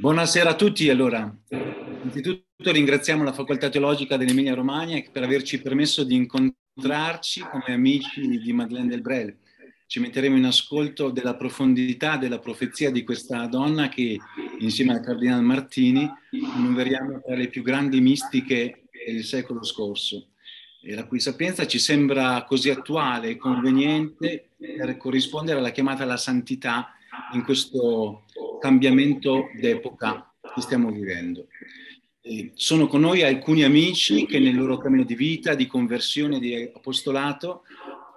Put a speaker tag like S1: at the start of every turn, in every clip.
S1: Buonasera a tutti. Allora, innanzitutto ringraziamo la Facoltà Teologica dell'Emilia Romagna per averci permesso di incontrarci come amici di Madeleine Delbrel. Ci metteremo in ascolto della profondità della profezia di questa donna che, insieme al Cardinale Martini, annoveriamo tra le più grandi mistiche del secolo scorso. E la cui sapienza ci sembra così attuale e conveniente per corrispondere alla chiamata alla santità in questo cambiamento d'epoca che stiamo vivendo. E sono con noi alcuni amici che nel loro cammino di vita, di conversione, di apostolato,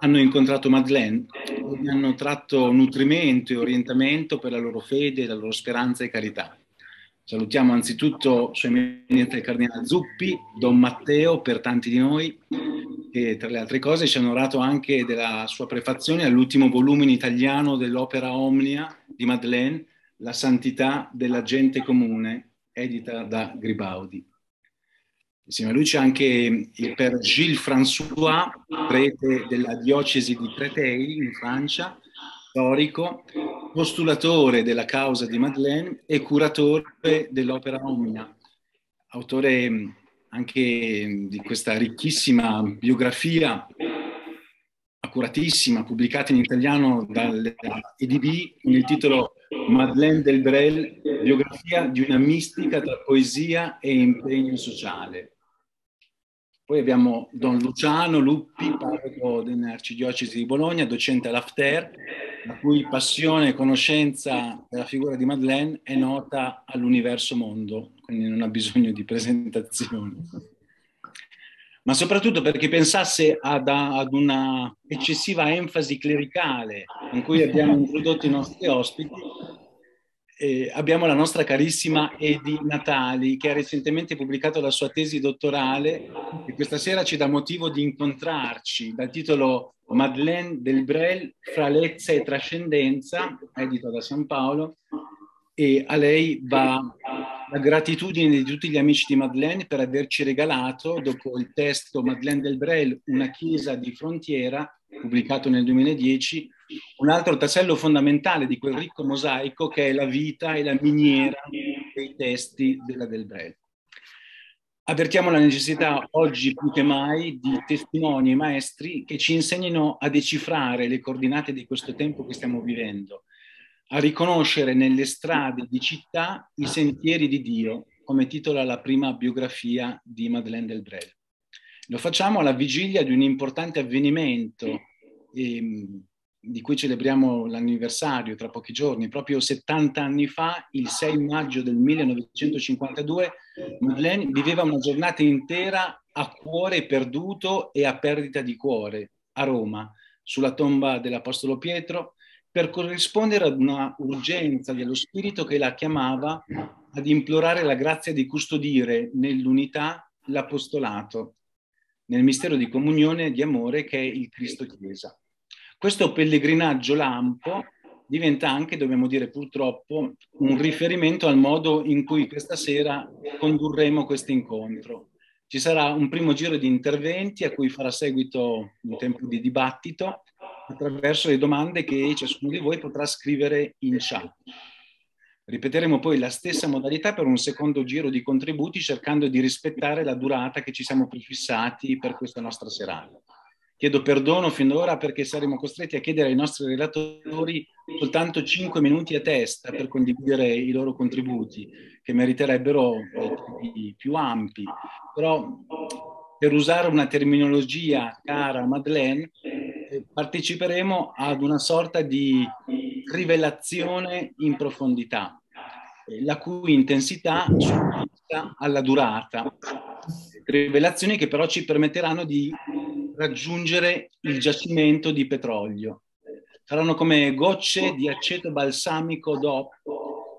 S1: hanno incontrato Madeleine e hanno tratto nutrimento e orientamento per la loro fede, la loro speranza e carità. Salutiamo anzitutto Sua Eminenza il Cardinale Zuppi, Don Matteo per tanti di noi, che tra le altre cose ci ha onorato anche della sua prefazione all'ultimo volume in italiano dell'opera Omnia di Madeleine, La santità della gente comune, edita da Gribaudi. Insieme a lui c'è anche il per Gilles François, prete della diocesi di Créteil in Francia, storico, postulatore della causa di Madeleine e curatore dell'opera Omnia, autore anche di questa ricchissima biografia accuratissima, pubblicata in italiano dall'EDB con il titolo Madeleine del Brel, biografia di una mistica tra poesia e impegno sociale. Poi abbiamo Don Luciano Luppi, parroco dell'Arcidiocesi di Bologna, docente all'After, la cui passione e conoscenza della figura di Madeleine è nota all'universo mondo, quindi non ha bisogno di presentazioni. Ma soprattutto perché pensasse ad, ad una eccessiva enfasi clericale in cui abbiamo introdotto i nostri ospiti, eh, abbiamo la nostra carissima Edi Natali che ha recentemente pubblicato la sua tesi dottorale e questa sera ci dà motivo di incontrarci dal titolo Madeleine del Brel, Fralezza e Trascendenza, edito da San Paolo, e a lei va la gratitudine di tutti gli amici di Madeleine per averci regalato, dopo il testo Madeleine del Brel, Una chiesa di frontiera, pubblicato nel 2010, un altro tassello fondamentale di quel ricco mosaico che è la vita e la miniera dei testi della Del Brel. Avvertiamo la necessità oggi più che mai di testimoni e maestri che ci insegnino a decifrare le coordinate di questo tempo che stiamo vivendo, a riconoscere nelle strade di città i sentieri di Dio, come titola la prima biografia di Madeleine del Brel. Lo facciamo alla vigilia di un importante avvenimento ehm, di cui celebriamo l'anniversario tra pochi giorni, proprio 70 anni fa, il 6 maggio del 1952, Madeleine viveva una giornata intera a cuore perduto e a perdita di cuore a Roma, sulla tomba dell'Apostolo Pietro, per corrispondere ad una urgenza dello Spirito che la chiamava ad implorare la grazia di custodire nell'unità l'apostolato, nel mistero di comunione e di amore che è il Cristo Chiesa. Questo pellegrinaggio lampo diventa anche, dobbiamo dire purtroppo, un riferimento al modo in cui questa sera condurremo questo incontro. Ci sarà un primo giro di interventi a cui farà seguito un tempo di dibattito attraverso le domande che ciascuno di voi potrà scrivere in chat. Ripeteremo poi la stessa modalità per un secondo giro di contributi cercando di rispettare la durata che ci siamo prefissati per questa nostra serata. Chiedo perdono fin d'ora perché saremo costretti a chiedere ai nostri relatori soltanto 5 minuti a testa per condividere i loro contributi, che meriterebbero più ampi. Però per usare una terminologia cara a Madeleine, eh, parteciperemo ad una sorta di rivelazione in profondità, eh, la cui intensità supporta alla durata. Rivelazioni che però ci permetteranno di raggiungere il giacimento di petrolio. Saranno come gocce di aceto balsamico DOP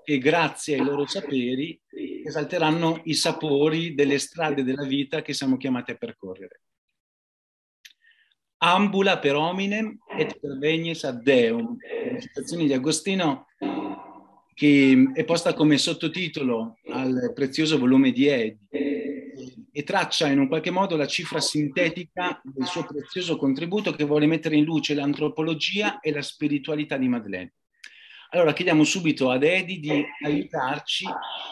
S1: che grazie ai loro saperi esalteranno i sapori delle strade della vita che siamo chiamati a percorrere. Ambula per hominem et per vegnes ad Deum, la citazione di Agostino che è posta come sottotitolo al prezioso volume di Edi e traccia in un qualche modo la cifra sintetica del suo prezioso contributo che vuole mettere in luce l'antropologia e la spiritualità di Madeleine. Allora chiediamo subito ad Edi di aiutarci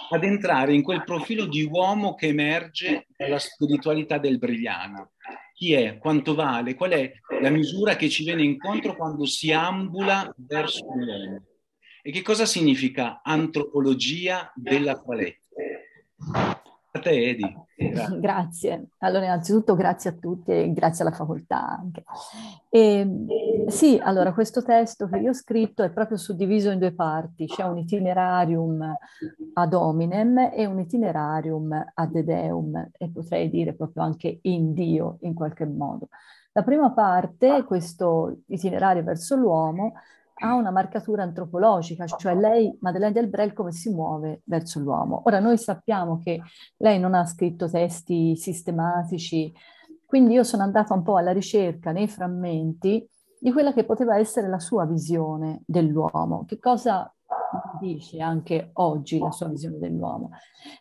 S1: ad entrare in quel profilo di uomo che emerge dalla spiritualità del Brigliano. Chi è? Quanto vale? Qual è la misura che ci viene incontro quando si ambula verso l'uomo? E che cosa significa antropologia della faletta?
S2: A te, Edi. Grazie. Allora, innanzitutto grazie a tutti e grazie alla facoltà anche. E, sì, allora, questo testo che io ho scritto è proprio suddiviso in due parti. C'è un itinerarium ad hominem e un itinerarium ad edeum, e potrei dire proprio anche in Dio in qualche modo. La prima parte, questo itinerario verso l'uomo, ha una marcatura antropologica, cioè lei, Madeleine Delbrel, come si muove verso l'uomo. Ora, noi sappiamo che lei non ha scritto testi sistematici, quindi io sono andata un po' alla ricerca nei frammenti di quella che poteva essere la sua visione dell'uomo, che cosa dice anche oggi la sua visione dell'uomo.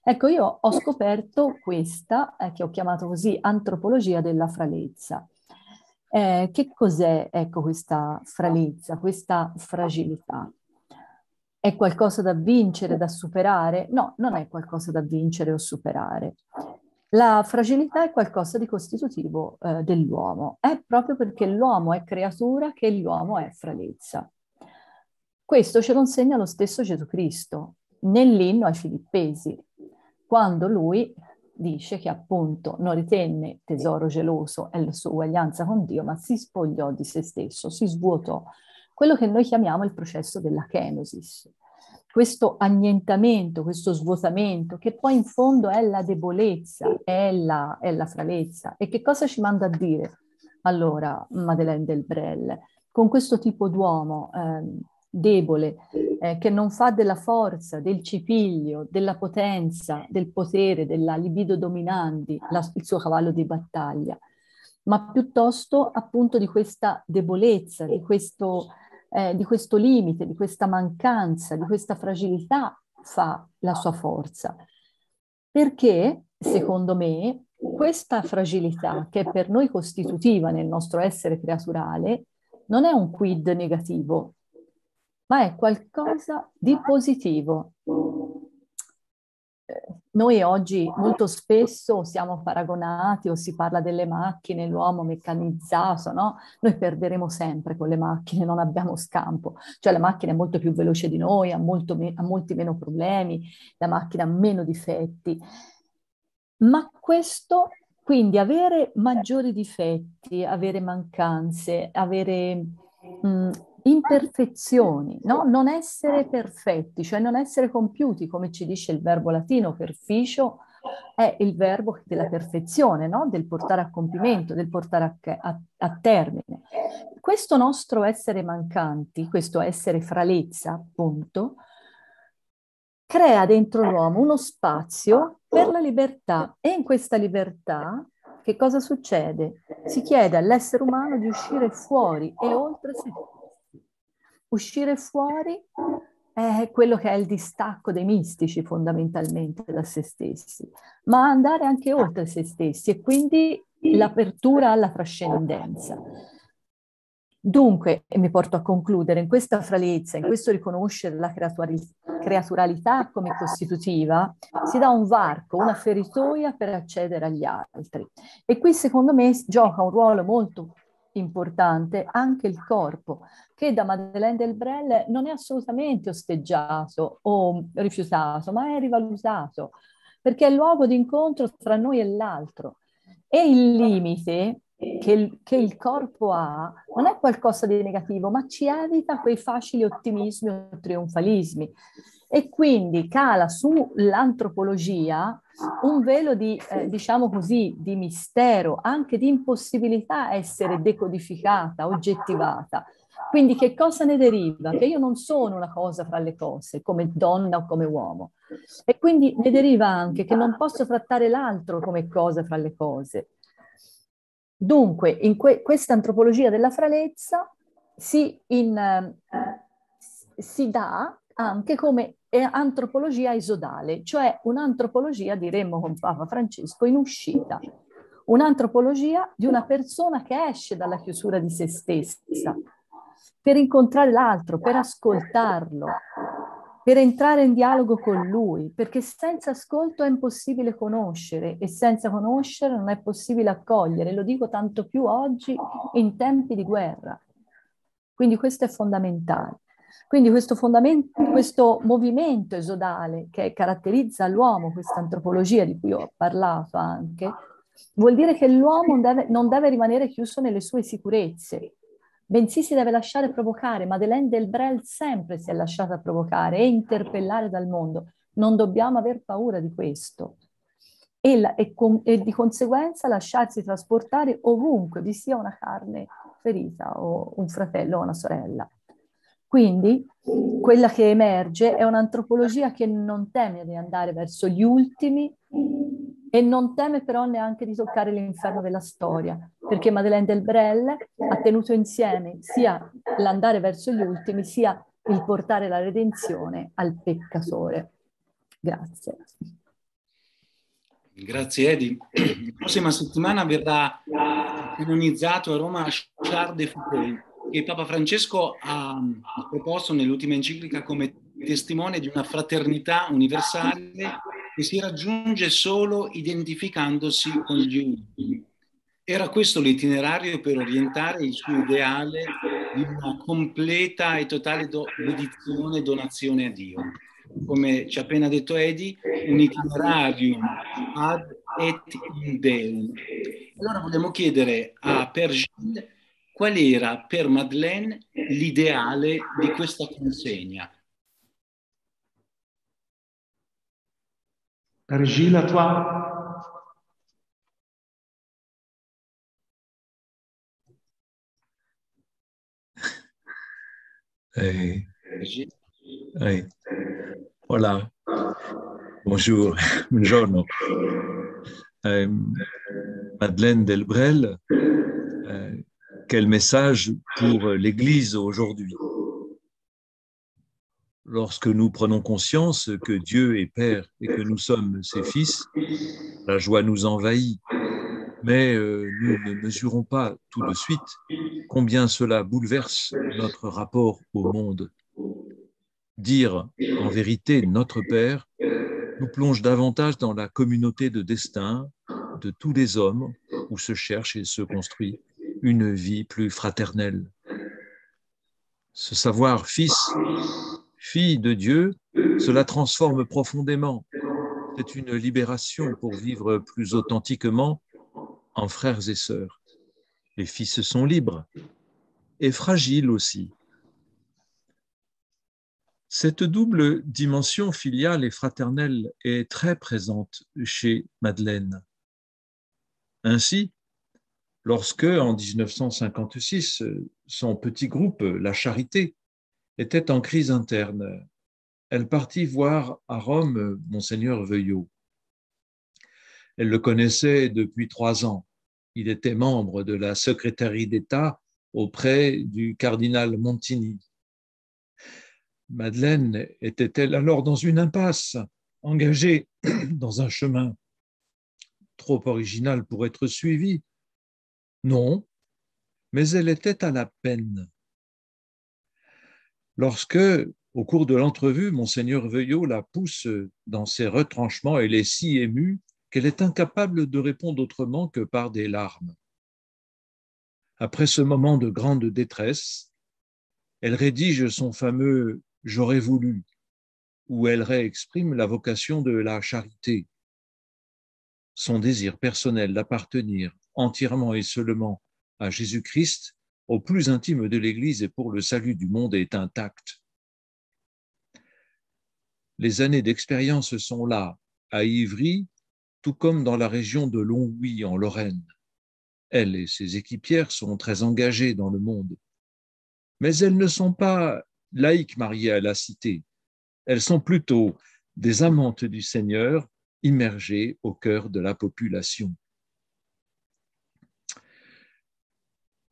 S2: Ecco, io ho scoperto questa, eh, che ho chiamato così, antropologia della fralezza. Eh, che cos'è ecco, questa fralezza, questa fragilità? È qualcosa da vincere, da superare? No, non è qualcosa da vincere o superare. La fragilità è qualcosa di costitutivo eh, dell'uomo. È proprio perché l'uomo è creatura che l'uomo è fralezza. Questo ce lo insegna lo stesso Gesù Cristo nell'inno ai Filippesi, quando lui dice che appunto non ritenne tesoro geloso e la sua uguaglianza con Dio, ma si spogliò di se stesso, si svuotò. Quello che noi chiamiamo il processo della kenosis. Questo annientamento, questo svuotamento, che poi in fondo è la debolezza, è la, è la fralezza. E che cosa ci manda a dire allora Madeleine del Brel? Con questo tipo d'uomo eh, debole, eh, che non fa della forza, del cipiglio, della potenza, del potere, della libido dominandi la, il suo cavallo di battaglia, ma piuttosto appunto di questa debolezza, di questo, eh, di questo limite, di questa mancanza, di questa fragilità fa la sua forza. Perché, secondo me, questa fragilità che è per noi costitutiva nel nostro essere creaturale non è un quid negativo, ma è qualcosa di positivo. Eh, noi oggi molto spesso siamo paragonati o si parla delle macchine, l'uomo meccanizzato, no? Noi perderemo sempre con le macchine, non abbiamo scampo. Cioè la macchina è molto più veloce di noi, ha, me- ha molti meno problemi, la macchina ha meno difetti. Ma questo, quindi avere maggiori difetti, avere mancanze, avere mh, mm, imperfezioni, no? non essere perfetti, cioè non essere compiuti, come ci dice il verbo latino perficio, è il verbo della perfezione, no? del portare a compimento, del portare a, a, a, termine. Questo nostro essere mancanti, questo essere fralezza, appunto, crea dentro l'uomo uno spazio per la libertà e in questa libertà che cosa succede? Si chiede all'essere umano di uscire fuori e oltre se uscire fuori è quello che è il distacco dei mistici fondamentalmente da se stessi, ma andare anche oltre se stessi e quindi l'apertura alla trascendenza. Dunque, e mi porto a concludere, in questa fralezza, in questo riconoscere la creaturalità come costitutiva, si dà un varco, una feritoia per accedere agli altri. E qui secondo me gioca un ruolo molto importante anche il corpo, che da Madeleine del Brel non è assolutamente osteggiato o rifiutato, ma è rivalutato, perché è il luogo di incontro tra noi e l'altro. E il limite che che il, corpo ha non è qualcosa di negativo, ma ci evita quei facili ottimismi o trionfalismi e quindi cala sull'antropologia un velo di, eh, diciamo così, di mistero, anche di impossibilità a essere decodificata, oggettivata. Quindi che cosa ne deriva? Che io non sono una cosa fra le cose, come donna o come uomo. E quindi ne deriva anche che non posso trattare l'altro come cosa fra le cose. Dunque, in que- questa antropologia della fralezza si, in, eh, si dà anche come antropologia isodale, cioè un'antropologia, diremmo con Papa Francesco, in uscita, un'antropologia di una persona che esce dalla chiusura di se stessa, per incontrare l'altro, per ascoltarlo, per entrare in dialogo con lui, perché senza ascolto è impossibile conoscere e senza conoscere non è possibile accogliere. Lo dico tanto più oggi in tempi di guerra. Quindi questo è fondamentale. Quindi questo, questo movimento esodale che caratterizza l'uomo, questa antropologia di cui ho parlato anche, vuol dire che l'uomo deve, non deve rimanere chiuso nelle sue sicurezze, bensì si deve lasciare provocare. Madeleine Delbrel sempre si è lasciata provocare e interpellare dal mondo. Non dobbiamo aver paura di questo. E, la, e, con, e, di conseguenza lasciarsi trasportare ovunque vi sia una carne ferita o un fratello o una sorella. Quindi quella che emerge è un'antropologia che non teme di andare verso gli ultimi e non teme però neanche di toccare l'inferno della storia, perché Madeleine del Brel ha tenuto insieme sia l'andare verso gli ultimi, sia il portare la redenzione al peccatore. Grazie.
S1: Grazie Edi. La prossima settimana verrà canonizzato a Roma Charles de Foucault, che Papa Francesco ha proposto nell'ultima enciclica come testimone di una fraternità universale che si raggiunge solo identificandosi con gli ultimi. Era questo l'itinerario per orientare il suo ideale di una completa e totale do- dedizione e donazione a Dio. Come ci ha appena detto Edi, un itinerario ad et in Deum. Allora vogliamo chiedere a Pergil qual era per Madeleine l'ideale di questa consegna.
S3: Gilles, à toi.
S4: Hey. Hey. Hola. Bonjour. Buongiorno. Euh, Madeleine Delbrel, euh, quel message pour l'Église aujourd'hui? Lorsque nous prenons conscience que Dieu est Père et que nous sommes ses fils, la joie nous envahit. Mais euh, nous ne mesurons pas tout de suite combien cela bouleverse notre rapport au monde. Dire en vérité notre Père nous plonge davantage dans la communauté de destin de tous les hommes où se cherche et se construit une vie plus fraternelle. Ce savoir fils fille de Dieu, cela transforme profondément. C'est une libération pour vivre plus authentiquement en frères et sœurs. Les fils sont libres et fragiles aussi. Cette double dimension filiale et fraternelle est très présente chez Madeleine. Ainsi, lorsque, en 1956, son petit groupe, La Charité, était en crise interne. Elle partit voir à Rome monseigneur Veuillot. Elle le connaissait depuis trois ans. Il était membre de la secrétaire d'État auprès du cardinal Montini. Madeleine était-elle alors dans une impasse, engagée dans un chemin trop original pour être suivi Non, mais elle était à la peine. Lorsque, au cours de l'entrevue, monseigneur Veuillot la pousse dans ses retranchements, elle est si émue qu'elle est incapable de répondre autrement que par des larmes. Après ce moment de grande détresse, elle rédige son fameux J'aurais voulu, où elle réexprime la vocation de la charité, son désir personnel d'appartenir entièrement et seulement à Jésus-Christ au plus intime de l'Église et pour le salut du monde est intact. Les années d'expérience sont là, à Ivry, tout comme dans la région de Longwy en Lorraine. Elle et ses équipières sont très engagées dans le monde. Mais elles ne sont pas laïques mariées à la cité. Elles sont plutôt des amantes du Seigneur immergées au cœur de la population.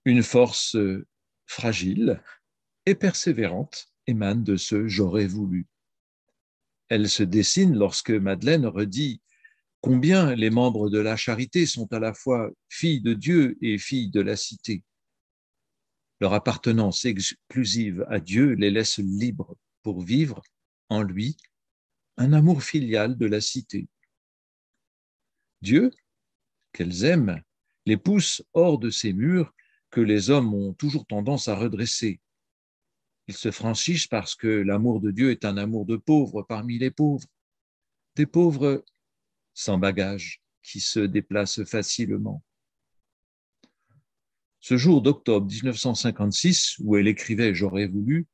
S4: Une force euh, fragile et persévérante émane de ce j'aurais voulu. Elle se dessine lorsque Madeleine redit combien les membres de la charité sont à la fois filles de Dieu et filles de la cité. Leur appartenance exclusive à Dieu les laisse libres pour vivre en lui un amour filial de la cité. Dieu, qu'elles aiment, les pousse hors de ces murs que les hommes ont toujours tendance à redresser. Ils se franchissent parce que l'amour de Dieu est un amour de pauvres parmi les pauvres, des pauvres sans bagages qui se déplacent facilement. Ce jour d'octobre 1956, où elle écrivait J'aurais voulu,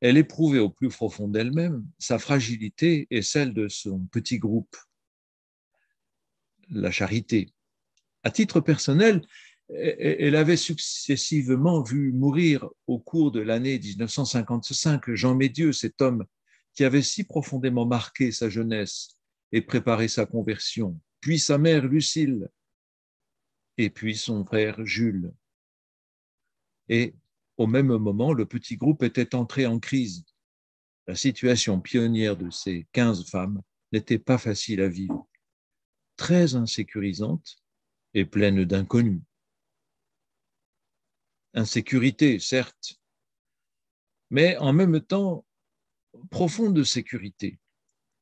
S4: elle éprouvait au plus profond d'elle-même sa fragilité et celle de son petit groupe, la charité. À titre personnel, elle avait successivement vu mourir au cours de l'année 1955 Jean Médieu, cet homme qui avait si profondément marqué sa jeunesse et préparé sa conversion, puis sa mère Lucille, et puis son frère Jules. Et au même moment, le petit groupe était entré en crise. La situation pionnière de ces quinze femmes n'était pas facile à vivre, très insécurisante et pleine d'inconnus. Insécurité, certes, mais en même temps profonde sécurité.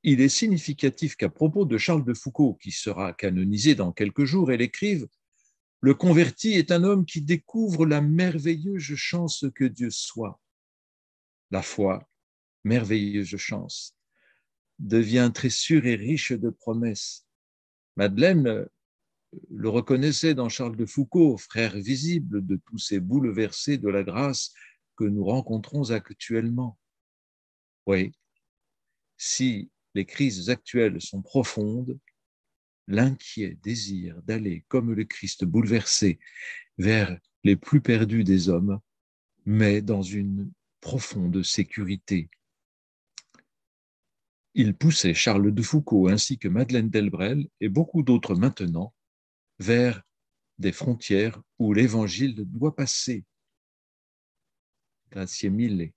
S4: Il est significatif qu'à propos de Charles de Foucault, qui sera canonisé dans quelques jours, elle écrive le converti est un homme qui découvre la merveilleuse chance que Dieu soit. La foi, merveilleuse chance, devient très sûre et riche de promesses. Madeleine le reconnaissait dans Charles de Foucault, frère visible de tous ces bouleversés de la grâce que nous rencontrons actuellement. Oui, si les crises actuelles sont profondes, l'inquiet désir d'aller comme le Christ bouleversé vers les plus perdus des hommes, mais dans une profonde sécurité. Il poussait Charles de Foucault ainsi que Madeleine Delbrel et beaucoup d'autres maintenant vers des frontières où l'Évangile doit passer. Grazie mille.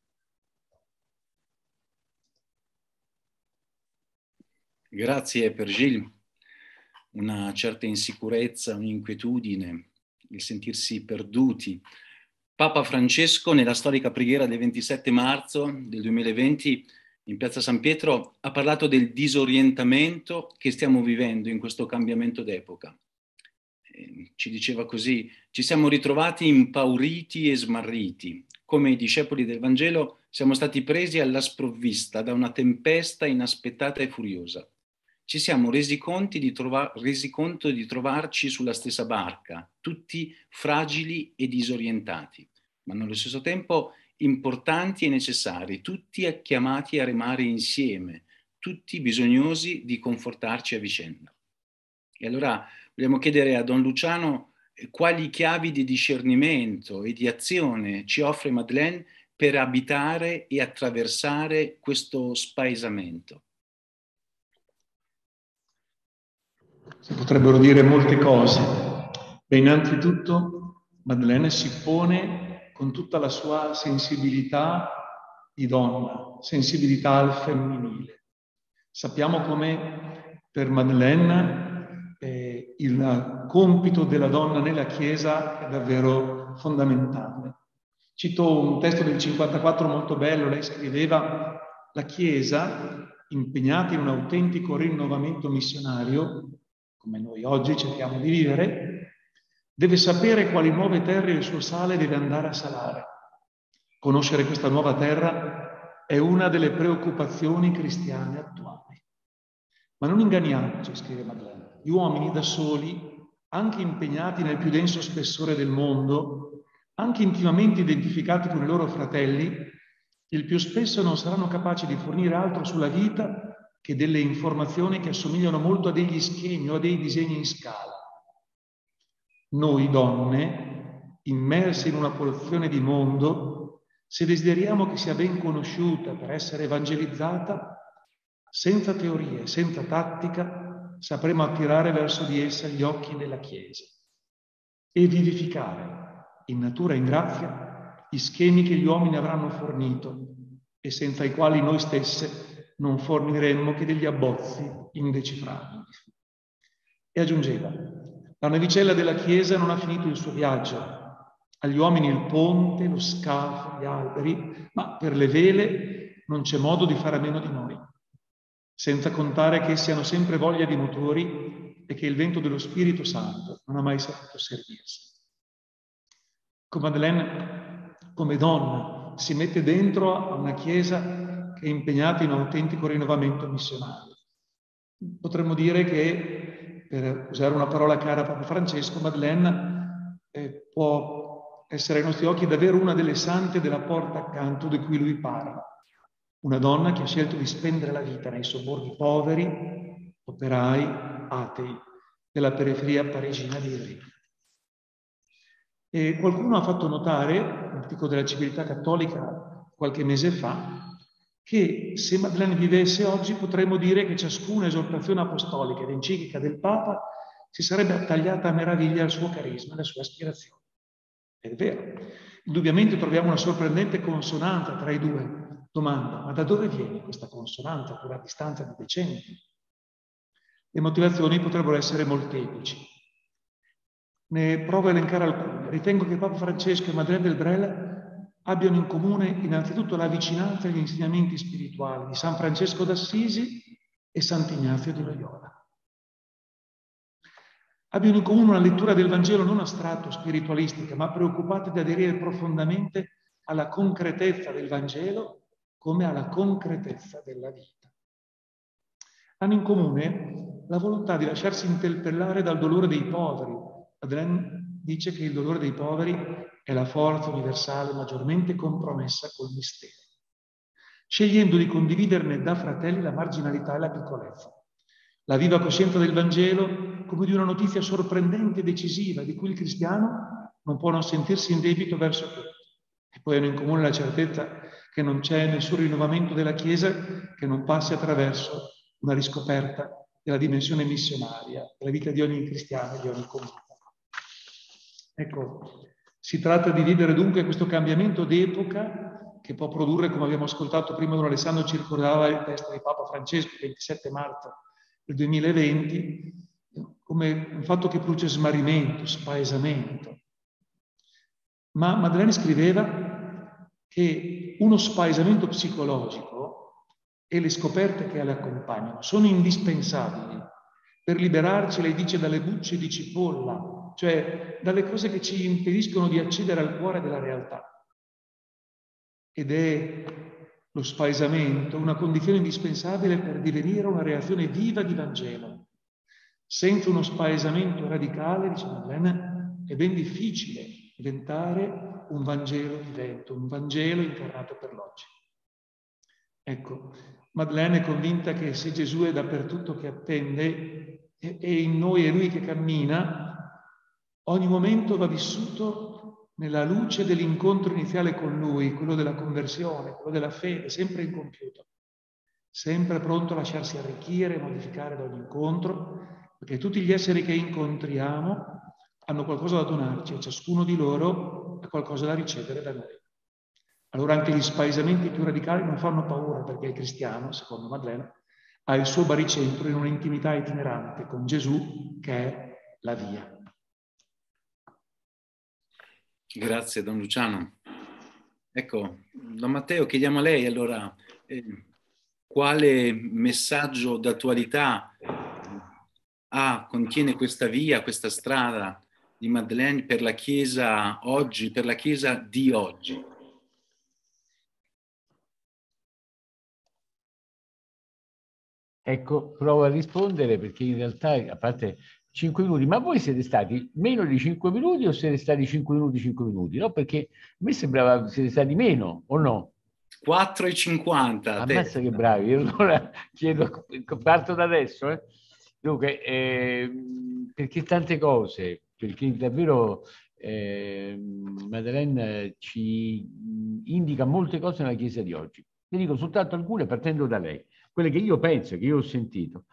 S1: Grazie per Gilles. una certa insicurezza, un'inquietudine, il sentirsi perduti. Papa Francesco, nella storica preghiera del 27 marzo del 2020 in Piazza San Pietro, ha parlato del disorientamento che stiamo vivendo in questo cambiamento d'epoca. Ci diceva così, ci siamo ritrovati impauriti e smarriti. Come i discepoli del Vangelo siamo stati presi alla sprovvista da una tempesta inaspettata e furiosa ci siamo resi, di trova- resi conto di trovarci sulla stessa barca, tutti fragili e disorientati, ma nello stesso tempo importanti e necessari, tutti chiamati a remare insieme, tutti bisognosi di confortarci a vicenda. E allora vogliamo chiedere a Don Luciano eh, quali chiavi di discernimento e di azione ci offre Madeleine per abitare e attraversare questo spaesamento.
S3: Si potrebbero dire molte cose. Beh, innanzitutto Madeleine si pone con tutta la sua sensibilità di donna, sensibilità al femminile. Sappiamo come per Madeleine il compito della donna nella Chiesa è davvero fondamentale. Cito un testo del 54 molto bello, lei scriveva la Chiesa, impegnata in un autentico rinnovamento missionario, come noi oggi cerchiamo di vivere, deve sapere quali nuove terre il suo sale deve andare a salare. Conoscere questa nuova terra è una delle preoccupazioni cristiane attuali. Ma non inganniamoci, scrive Madeleine, gli uomini da soli, anche impegnati nel più denso spessore del mondo, anche intimamente identificati con i loro fratelli, il più spesso non saranno capaci di fornire altro sulla vita che delle informazioni che assomigliano molto a degli schemi o a dei disegni in scala. Noi donne, immerse in una porzione di mondo, se desideriamo che sia ben conosciuta per essere evangelizzata, senza teorie, senza tattica, sapremo attirare verso di essa gli occhi della Chiesa e vivificare in natura e in grazia gli schemi che gli uomini avranno fornito e senza i quali noi stesse non forniremmo che degli abbozzi indecifrabili. E aggiungeva, la navicella della Chiesa non ha finito il suo viaggio, Agli uomini il ponte, lo scafo, gli alberi, ma per le vele non c'è modo di fare a meno di noi, senza contare che essi hanno sempre voglia di motori e che il vento dello Spirito Santo non ha mai saputo servirsi. Come Madeleine, come donna, si mette dentro a una chiesa che è impegnata in un autentico rinnovamento missionario. Potremmo dire che, per usare una parola cara a Papa Francesco, Madeleine eh, può essere ai nostri occhi davvero una delle sante della porta accanto di cui lui parla. Una donna che ha scelto di spendere la vita nei sobborghi poveri, operai, atei, della periferia parigina di Rio. E qualcuno ha fatto notare, un articolo della civiltà cattolica qualche mese fa, che se Madeleine vivesse oggi potremmo dire che ciascuna esortazione apostolica ed enciclica del Papa si sarebbe attagliata a meraviglia al suo carisma e alla sua aspirazione. È vero. Indubbiamente troviamo una sorprendente consonanza tra i due. Domanda, ma da dove viene questa consonanza pur a distanza di decenni? Le motivazioni potrebbero essere molteplici. Ne provo a elencare alcune. Ritengo che Papa Francesco e Madre del Brel abbiano in comune innanzitutto la vicinanza agli insegnamenti spirituali di San Francesco d'Assisi e Sant'Ignazio di Loyola abbiano in comune una lettura del Vangelo non astratto, spiritualistica, ma preoccupate di aderire profondamente alla concretezza del Vangelo come alla concretezza della vita. Hanno in comune la volontà di lasciarsi interpellare dal dolore dei poveri. Adrien dice che il dolore dei poveri è la forza universale maggiormente compromessa col mistero, scegliendo di condividerne da fratelli la marginalità e la piccolezza. La viva coscienza del Vangelo come di una notizia sorprendente e decisiva di cui il cristiano non può non sentirsi in debito verso tutti. E poi hanno in comune la certezza che non c'è nessun rinnovamento della Chiesa che non passi attraverso una riscoperta della dimensione missionaria della vita di ogni cristiano e di ogni comunità. Ecco, si tratta di vivere dunque questo cambiamento d'epoca che può produrre, come abbiamo ascoltato prima, Don Alessandro ci ricordava il testo di Papa Francesco, il 27 marzo del 2020, come un fatto che produce smarrimento, spaesamento. Ma Maddalena scriveva che uno spaesamento psicologico e le scoperte che le accompagnano sono indispensabili per liberarci, lei dice, dalle bucce di cipolla, cioè dalle cose che ci impediscono di accedere al cuore della realtà. Ed è lo spaesamento, una condizione indispensabile per divenire una reazione viva di Vangelo. Senza uno spaesamento radicale, dice Madeleine, è ben difficile diventare un Vangelo vivente, un Vangelo incarnato per l'oggi. Ecco, Madeleine è convinta che se Gesù è dappertutto che attende e in noi è Lui che cammina, ogni momento va vissuto nella luce dell'incontro iniziale con Lui, quello della conversione, quello della fede, sempre incompiuto, sempre pronto a lasciarsi arricchire e modificare da ogni incontro, perché tutti gli esseri che incontriamo hanno qualcosa da donarci e ciascuno di loro ha qualcosa da ricevere da noi. Allora anche gli spaesamenti più radicali non fanno paura perché il cristiano, secondo Madeleine, ha il suo baricentro in un'intimità itinerante con Gesù che è la via.
S1: Grazie, Don Luciano. Ecco, Don Matteo, chiediamo a lei allora eh, quale messaggio d'attualità ha, contiene questa via, questa strada di Madeleine per la Chiesa oggi, per la Chiesa di oggi.
S5: Ecco, provo a rispondere perché in realtà, a parte 5 minuti, ma voi siete stati meno di 5 minuti o siete stati 5 minuti, 5 minuti? No, perché a me sembrava siete stati meno, o no?
S1: 4 e 50.
S5: Ammazza che bravi, allora chiedo, parto da adesso. Eh. Dunque, eh, perché tante cose, perché davvero eh, Madeleine ci indica molte cose nella Chiesa di oggi. Vi dico soltanto alcune partendo da lei, quelle che io penso, che io ho sentito.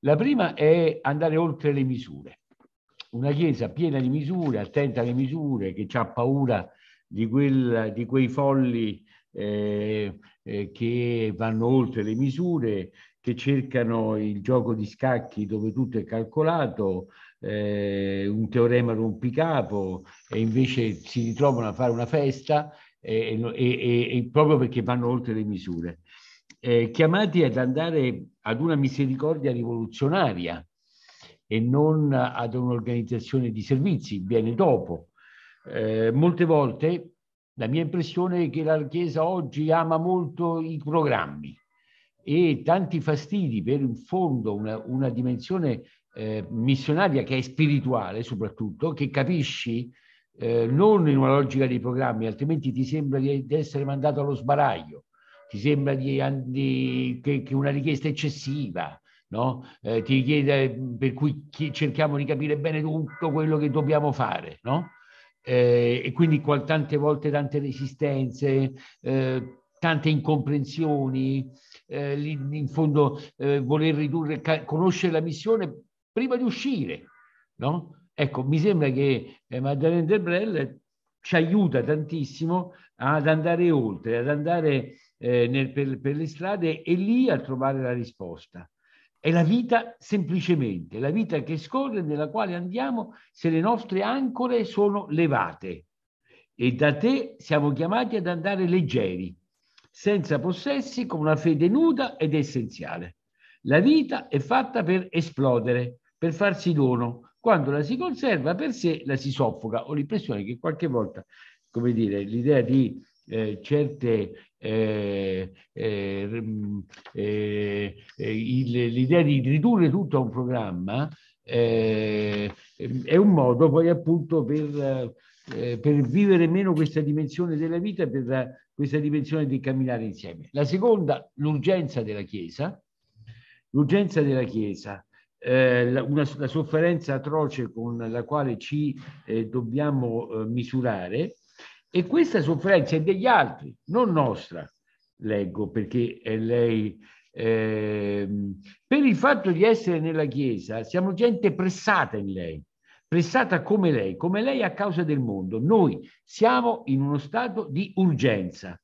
S5: La prima è andare oltre le misure. Una Chiesa piena di misure, attenta alle misure, che ha paura di, quel, di quei folli eh, eh, che vanno oltre le misure, che cercano il gioco di scacchi dove tutto è calcolato, eh, un teorema rompicapo e invece si ritrovano a fare una festa e, e, e proprio perché vanno oltre le misure. Eh, chiamati ad andare ad una misericordia rivoluzionaria e non ad un'organizzazione di servizi, viene dopo. Eh, molte volte la mia impressione è che la Chiesa oggi ama molto i programmi e tanti fastidi per in fondo una, una dimensione eh, missionaria che è spirituale soprattutto, che capisci eh, non in una logica dei programmi, altrimenti ti sembra di, di essere mandato allo sbaraglio, ti sembra di, di, che, che una richiesta eccessiva, no? eh, ti chiede per cui cerchiamo di capire bene tutto quello che dobbiamo fare, no? eh, e quindi qual, tante volte tante resistenze, eh, tante incomprensioni, eh, in fondo eh, voler ridurre, conoscere la missione prima di uscire, no? Ecco, mi sembra che eh, Madeleine Delbrel ci aiuta tantissimo ad andare oltre, ad andare eh, nel, per, per le strade e lì a trovare la risposta. È la vita semplicemente, la vita che scorre nella quale andiamo se le nostre ancore sono levate. E da te siamo chiamati ad andare leggeri, senza possessi, con una fede nuda ed essenziale. La vita è fatta per esplodere, per farsi dono. Quando la si conserva per sé, la si soffoca. Ho l'impressione che qualche volta, come dire, l'idea di eh, certe eh, eh, eh, eh l'idea di ridurre tutto a un programma eh, è un modo poi appunto per, per, vivere meno questa dimensione della vita, per questa dimensione di camminare insieme. La seconda, l'urgenza della Chiesa, l'urgenza della Chiesa. Eh, una, la sofferenza atroce con la quale ci eh, dobbiamo eh, misurare e questa sofferenza è degli altri, non nostra, leggo, perché è lei... Eh, per il fatto di essere nella Chiesa, siamo gente pressata in lei, pressata come lei, come lei a causa del mondo. Noi siamo in uno stato di urgenza.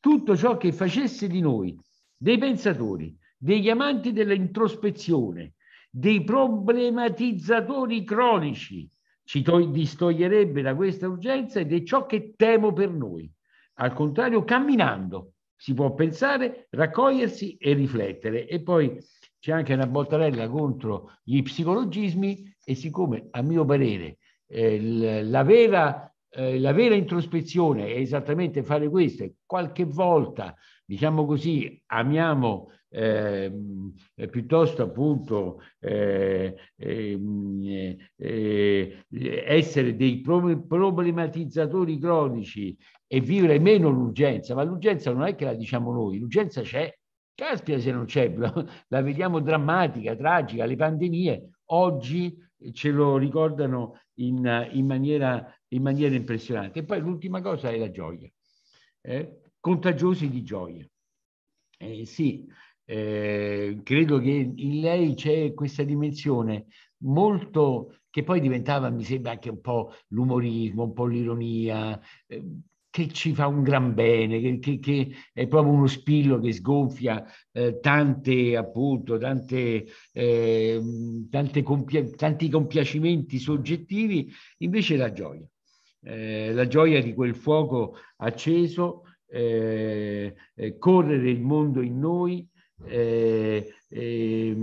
S5: Tutto ciò che facesse di noi, dei pensatori, degli amanti dell'introspezione, dei problematizzatori cronici, ci distoglierebbe da questa urgenza ed è ciò che temo per noi. Al contrario, camminando si può pensare, raccogliersi e riflettere. E poi c'è anche una bottarella contro gli psicologismi e siccome a mio parere eh, la, vera, eh, la vera introspezione è esattamente fare questo e qualche volta, diciamo così, amiamo eh, piuttosto appunto eh, ehm, eh, essere dei problematizzatori cronici e vivere meno l'urgenza, ma l'urgenza non è che la diciamo noi, l'urgenza c'è, caspita se non c'è, la vediamo drammatica, tragica, le pandemie oggi ce lo ricordano in, in, maniera, in maniera, impressionante. E poi l'ultima cosa è la gioia, eh? contagiosi di gioia. Eh, sì, eh, credo che in lei c'è questa dimensione molto che poi diventava, mi sembra, anche un po' l'umorismo, un po' l'ironia, eh, che ci fa un gran bene, che, che, che, è proprio uno spillo che sgonfia eh, tante, appunto, tante, eh, tante compia- tanti compiacimenti soggettivi, invece la gioia. Eh, la gioia di quel fuoco acceso, eh, eh, correre il mondo in noi, eh, eh,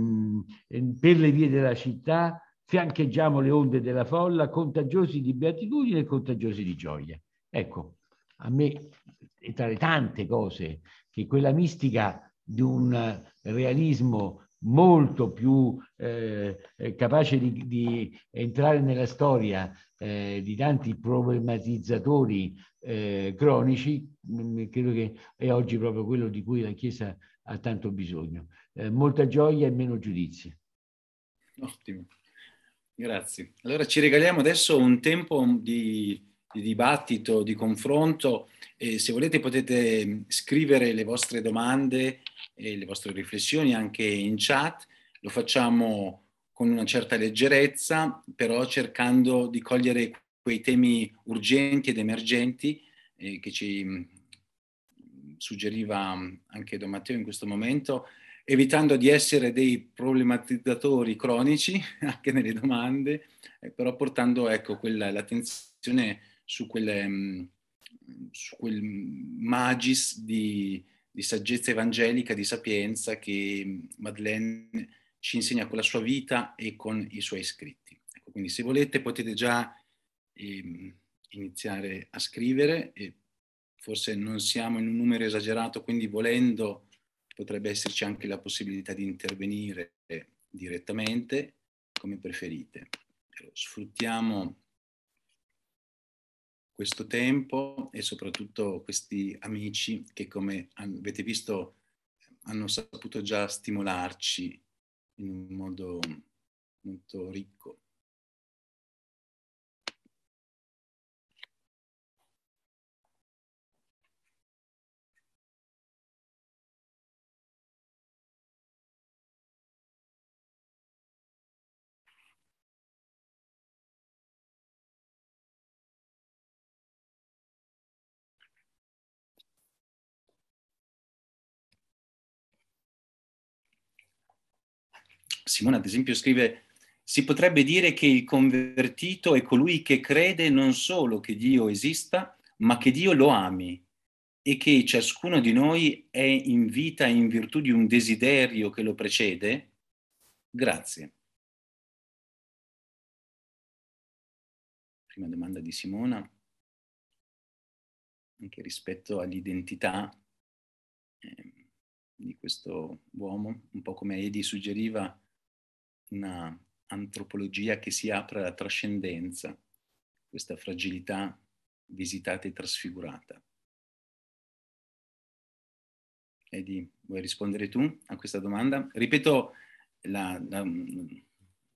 S5: per le vie della città, fiancheggiamo le onde della folla, contagiosi di beatitudine e contagiosi di gioia. Ecco, a me, tra le tante cose, che quella mistica di un realismo molto più eh, capace di, di, entrare nella storia eh, di tanti problematizzatori eh, cronici, credo che è oggi proprio quello di cui la Chiesa ha tanto bisogno. Eh, molta gioia e meno giudizi.
S1: Ottimo, grazie. Allora ci regaliamo adesso un tempo di, di dibattito, di confronto e se volete potete scrivere le vostre domande e le vostre riflessioni anche in chat. Lo facciamo con una certa leggerezza, però cercando di cogliere quei temi urgenti ed emergenti eh, che ci suggeriva anche Don Matteo in questo momento, evitando di essere dei problematizzatori cronici anche nelle domande, eh, però portando ecco, quella, l'attenzione su, quelle, mm, su quel magis di, di, saggezza evangelica, di sapienza che Madeleine ci insegna con la sua vita e con i suoi scritti. Ecco, quindi se volete potete già eh, iniziare a scrivere, e forse non siamo in un numero esagerato, quindi volendo potrebbe esserci anche la possibilità di intervenire direttamente, come preferite. Sfruttiamo questo tempo e soprattutto questi amici che, come avete visto, hanno saputo già stimolarci in un modo molto ricco. Simone ad esempio scrive, si potrebbe dire che il convertito è colui che crede non solo che Dio esista, ma che Dio lo ami e che ciascuno di noi è in vita in virtù di un desiderio che lo precede? Grazie. Prima domanda di Simona, anche rispetto all'identità eh, di questo uomo, un po' come Edi suggeriva, una antropologia che si apre alla trascendenza, questa fragilità visitata e trasfigurata. Edi, vuoi rispondere tu a questa domanda? Ripeto la,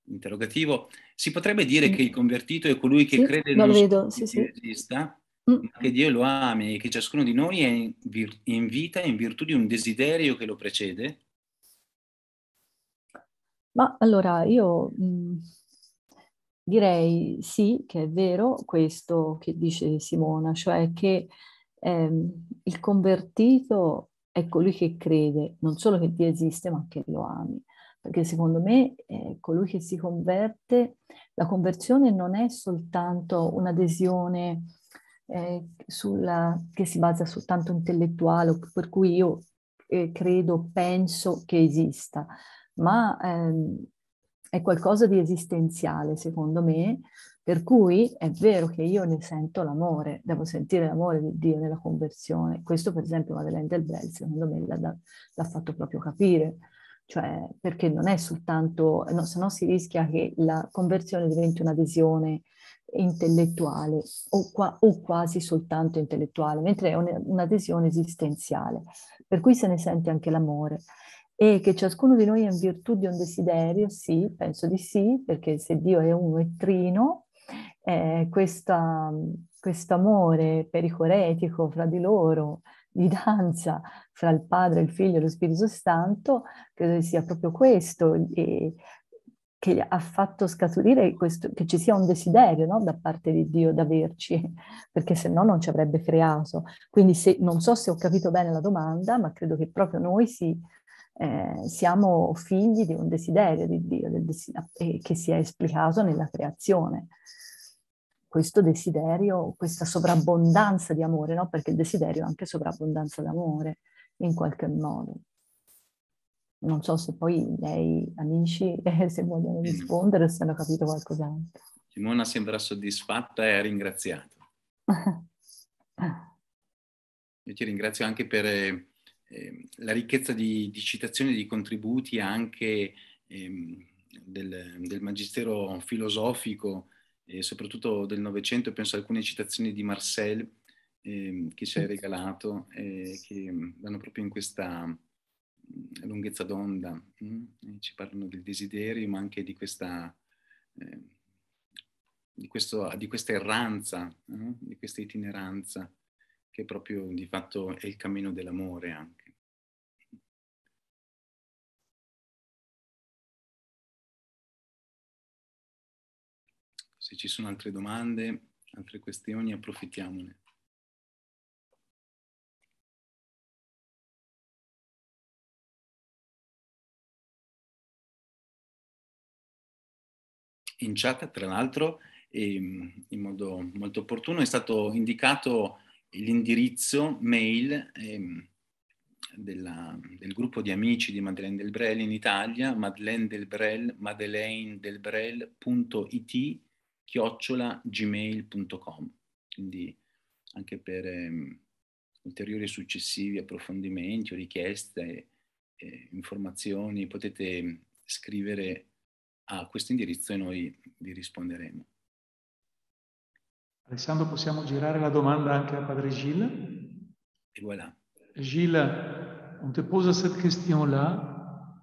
S1: l'interrogativo. Si potrebbe dire sì. che il convertito è colui che
S2: sì,
S1: crede
S2: non
S1: vedo,
S2: sì, sì.
S1: esista, mm. ma che Dio lo ami e che ciascuno di noi è in, in vita in virtù di un desiderio che lo precede?
S2: Ma allora io mh, direi sì, che è vero questo che dice Simona, cioè che ehm, il convertito è colui che crede non solo che Dio esiste, ma che lo ami. Perché secondo me eh, colui che si converte, la conversione non è soltanto un'adesione eh, sulla, che si basa soltanto intellettuale, per cui io eh, credo, penso che esista, ma ehm, è qualcosa di esistenziale, secondo me, per cui è vero che io ne sento l'amore, devo sentire l'amore di Dio nella conversione. Questo, per esempio, Madeleine del Bel, secondo me, l'ha, l'ha fatto proprio capire. Cioè, perché non è soltanto, no, se no si rischia che la conversione diventi un'adesione intellettuale o, qua, o, quasi soltanto intellettuale, mentre è un'adesione esistenziale, per cui se ne sente anche l'amore e che ciascuno di noi è in virtù di un desiderio, sì, penso di sì, perché se Dio è uno e trino, eh, questo amore pericoretico fra di loro, di danza fra il Padre, il Figlio e lo Spirito Santo, credo sia proprio questo, che ha fatto scaturire questo, che ci sia un desiderio no? da parte di Dio d'averci, perché se no non ci avrebbe creato. Quindi se, non so se ho capito bene la domanda, ma credo che proprio noi sì, eh, siamo figli di un desiderio di Dio desiderio, che si è esplicato nella creazione. Questo desiderio, questa sovrabbondanza di amore, no? perché il desiderio è anche sovrabbondanza d'amore in qualche modo. Non so se poi lei, amici, eh, se vogliono rispondere o se hanno capito qualcos'altro.
S1: Simona sembra soddisfatta e ha ringraziato. Io ti ringrazio anche per eh, Ehm, la ricchezza di, di, citazioni, di contributi anche ehm, del, del, magistero filosofico e soprattutto del Novecento, penso a alcune citazioni di Marcel ehm, che ci hai regalato, eh, che vanno proprio in questa mm, lunghezza d'onda, mm? ci parlano del desiderio, ma anche di questa, eh, di questo, di questa erranza, eh? di questa itineranza che proprio di fatto è il cammino dell'amore anche. Se ci sono altre domande, altre questioni, approfittiamone. In chat, tra l'altro, ehm, in modo molto opportuno è stato indicato l'indirizzo mail ehm, della, del gruppo di amici di Madeleine Del Brel in Italia, madeleinedelbrel.it del Brel, madeleindelbrel.it chiocciola gmail.com. Quindi anche per eh, ulteriori successivi approfondimenti o richieste, eh, informazioni, potete scrivere a questo indirizzo e noi vi risponderemo.
S3: Alessandro, possiamo girare la domanda anche a Padre Gilles
S1: Et voilà.
S3: Gilles, on te pose cette question-là.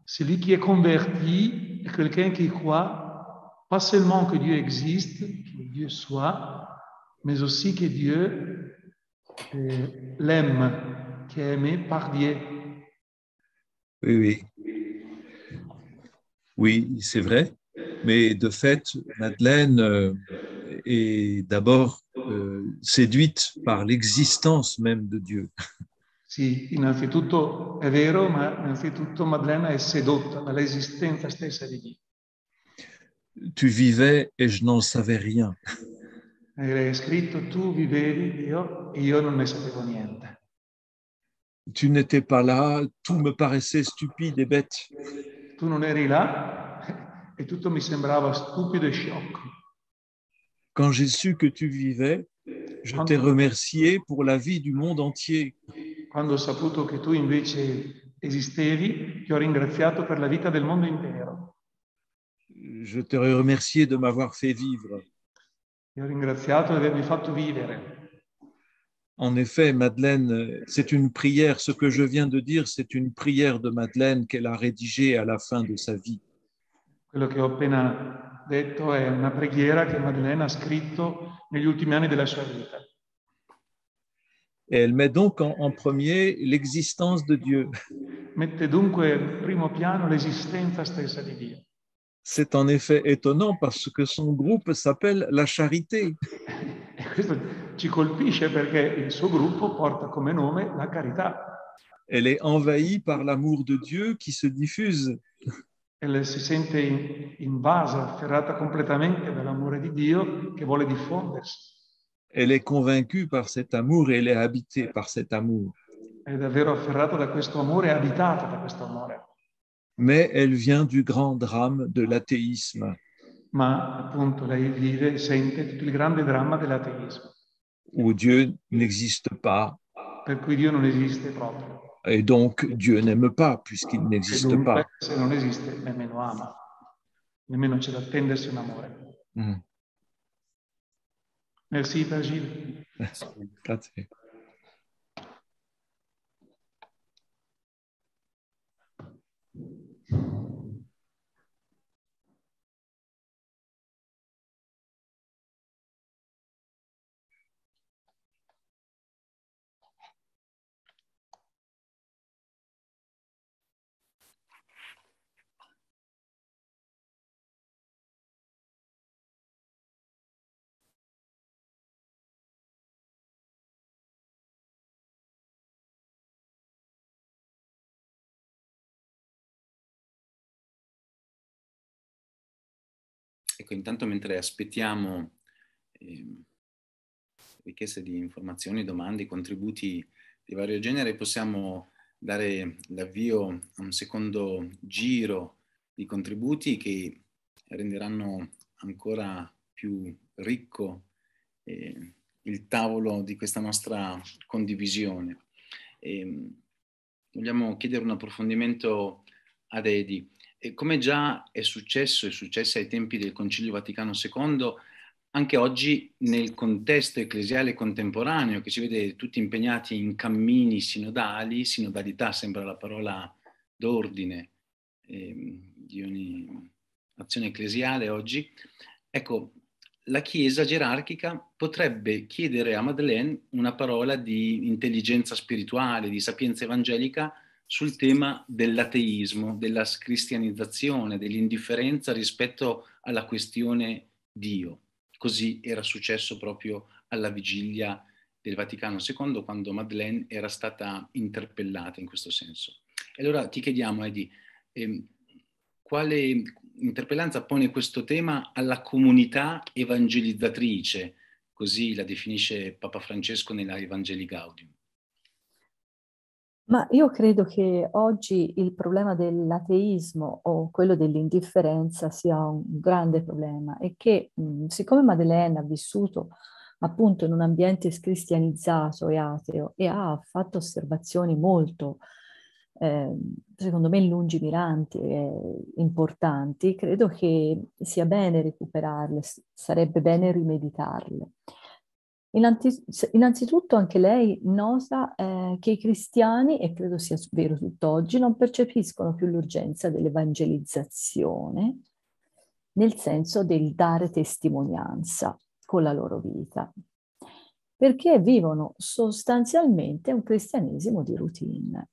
S3: Celui qui est converti quelqu'un qui croit pas seulement que Dieu existe, que Dieu soit, mais aussi que Dieu euh, l'aime, qui est aimé par Dieu.
S4: Oui, oui. Oui, c'est vrai. Mais de fait, Madeleine euh, est d'abord euh, séduite par l'existence même de Dieu.
S3: Sì, innanzitutto è vero, ma innanzitutto Madeleine è sedotta dall'esistenza stessa di Dio.
S4: Tu vivais et je n'en savais rien.
S3: È scritto tu vivevi Dio e io non ne sapevo niente.
S4: Tu n'étais pas là, tout me paraissait stupide et bête.
S3: Tu non eri là e tutto mi sembrava stupido e sciocco.
S4: Quand j'ai su que tu vivais, je t'ai remercié pour la vie du monde entier.
S3: Quando ho saputo che tu invece esistevi, ti ho ringraziato per la vita del mondo intero.
S4: Je t'ai remercié de m'avoir fait vivre. En effet, Madeleine, c'est une prière, ce que je viens de dire, c'est une prière de Madeleine qu'elle a rédigée à la fin de sa vie.
S3: Quello che ho appena detto è una preghiera che Madeleine ha scritto negli ultimi anni della sua vita.
S4: Et elle met donc en, en premier l'existence de Dieu.
S3: Mette dunque in primo piano l'esistenza stessa di Dio.
S4: C'est en effet étonnant parce que son groupe s'appelle La Charité.
S3: E.
S4: Elle est envahie par l'amour de Dieu qui se diffuse.
S3: E si sente invasa, afferrata completamente dall'amore di Dio che vuole diffondersi.
S4: Elle est convaincue par cet amour et elle est habitée par cet amour.
S3: È davvero afferrata da questo amore, è abitata da questo amore.
S4: Mais elle vient du grand drame de l'athéisme,
S3: Ma appunto lei vive, sente tutto il grande dramma dell'ateismo,
S4: où Dieu n'existe pas
S3: per cui Dio non esiste proprio.
S4: et donc Dieu n'aime pas puisqu'il
S3: E
S4: n'existe pas.
S3: se non esiste, nemmeno ama, nemmeno c'è da attendersi un amore.
S4: Mm.
S3: Merci, Gilles.
S4: Grazie.
S1: Ecco, intanto mentre aspettiamo ehm, richieste di informazioni, domande, contributi di vario genere, possiamo dare l'avvio a un secondo giro di contributi che renderanno ancora più ricco eh, il tavolo di questa nostra condivisione. E, vogliamo chiedere un approfondimento ad Edi. E come già è successo, è successo ai tempi del Concilio Vaticano II, anche oggi nel contesto ecclesiale contemporaneo, che ci vede tutti impegnati in cammini sinodali, sinodalità sembra la parola d'ordine eh, di ogni azione ecclesiale oggi, ecco, la Chiesa gerarchica potrebbe chiedere a Madeleine una parola di intelligenza spirituale, di sapienza evangelica sul tema dell'ateismo, della scristianizzazione, dell'indifferenza rispetto alla questione Dio. Così era successo proprio alla vigilia del Vaticano II quando Madeleine era stata interpellata in questo senso. E allora ti chiediamo, Edi, ehm, quale, interpellanza pone questo tema alla comunità evangelizzatrice, così la definisce Papa Francesco nella Evangeli Gaudium.
S2: Ma io credo che oggi il problema dell'ateismo o quello dell'indifferenza sia un grande problema e che mh, siccome Madeleine ha vissuto appunto in un ambiente scristianizzato e ateo e ha fatto osservazioni molto, eh, secondo me, lungimiranti e importanti, credo che sia bene recuperarle, sarebbe bene rimeditarle. Innanzitutto anche lei nota eh, che i cristiani, e credo sia vero tutt'oggi, non percepiscono più l'urgenza dell'evangelizzazione nel senso del dare testimonianza con la loro vita, perché vivono sostanzialmente un cristianesimo di routine,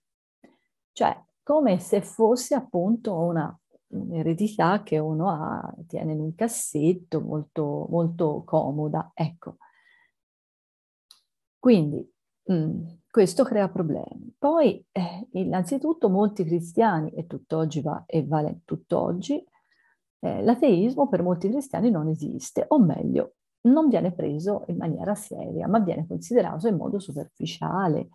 S2: cioè come se fosse appunto una un'eredità che uno ha, tiene in un cassetto molto, molto comoda. Ecco, quindi mh, mm, questo crea problemi. Poi, eh, innanzitutto, molti cristiani, e tutt'oggi va, e vale tutt'oggi, eh, l'ateismo per molti cristiani non esiste, o meglio, non viene preso in maniera seria, ma viene considerato in modo superficiale,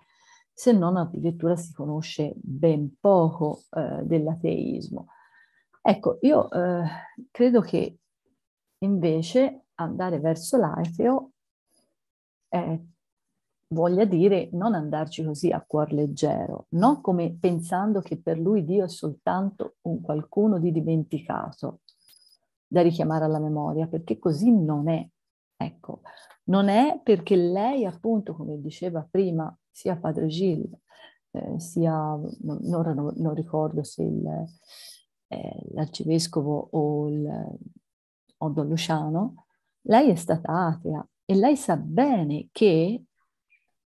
S2: se non addirittura si conosce ben poco eh, dell'ateismo. Ecco, io eh, credo che invece andare verso l'ateo eh, voglia dire non andarci così a cuor leggero, non come pensando che per lui Dio è soltanto un qualcuno di dimenticato da richiamare alla memoria, perché così non è. Ecco, non è perché lei appunto, come diceva prima, sia padre Gilles, eh, sia, non, non, non, ricordo se il, eh, l'arcivescovo o, il, o Don Luciano, lei è stata atea e lei sa bene che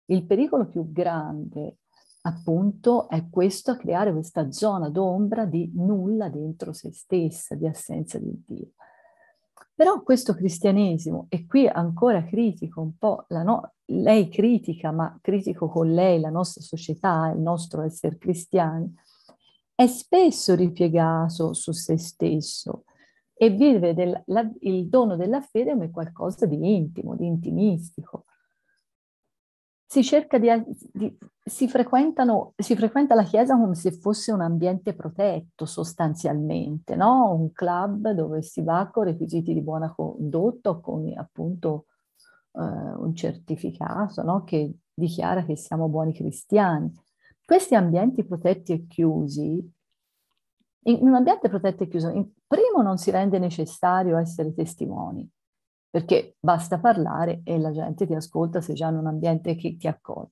S2: il pericolo più grande, appunto, è questo, creare questa zona d'ombra di nulla dentro se stessa, di assenza di Dio. Però questo cristianesimo, e qui ancora critico un po', no, lei critica, ma critico con lei la nostra società, il nostro essere cristiani, è spesso ripiegato su se stesso e vive del, la, il dono della fede come qualcosa di intimo, di intimistico si cerca di, di si, si frequenta la chiesa come se fosse un ambiente protetto sostanzialmente, no? un club dove si va con requisiti di buona condotta con appunto eh, un certificato no? che dichiara che siamo buoni cristiani. Questi ambienti protetti e chiusi, in un ambiente protetto e chiuso, in, primo non si rende necessario essere testimoni, perché basta parlare e la gente ti ascolta se già in un ambiente che ti accoglie.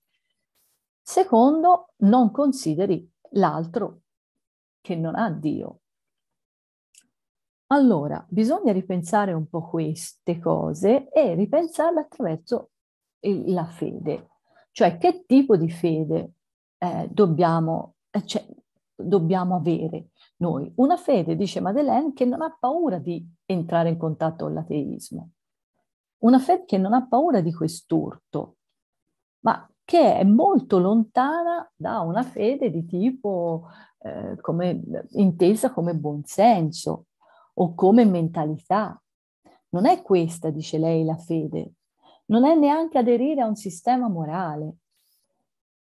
S2: Secondo, non consideri l'altro che non ha Dio. Allora, bisogna ripensare un po' queste cose e ripensarle attraverso il, la fede, cioè che tipo di fede eh, dobbiamo, eh, cioè, dobbiamo avere noi. Una fede, dice Madeleine, che non ha paura di entrare in contatto con l'ateismo una fede che non ha paura di quest'urto, ma che è molto lontana da una fede di tipo eh, come, intesa come buonsenso o come mentalità. Non è questa, dice lei, la fede. Non è neanche aderire a un sistema morale.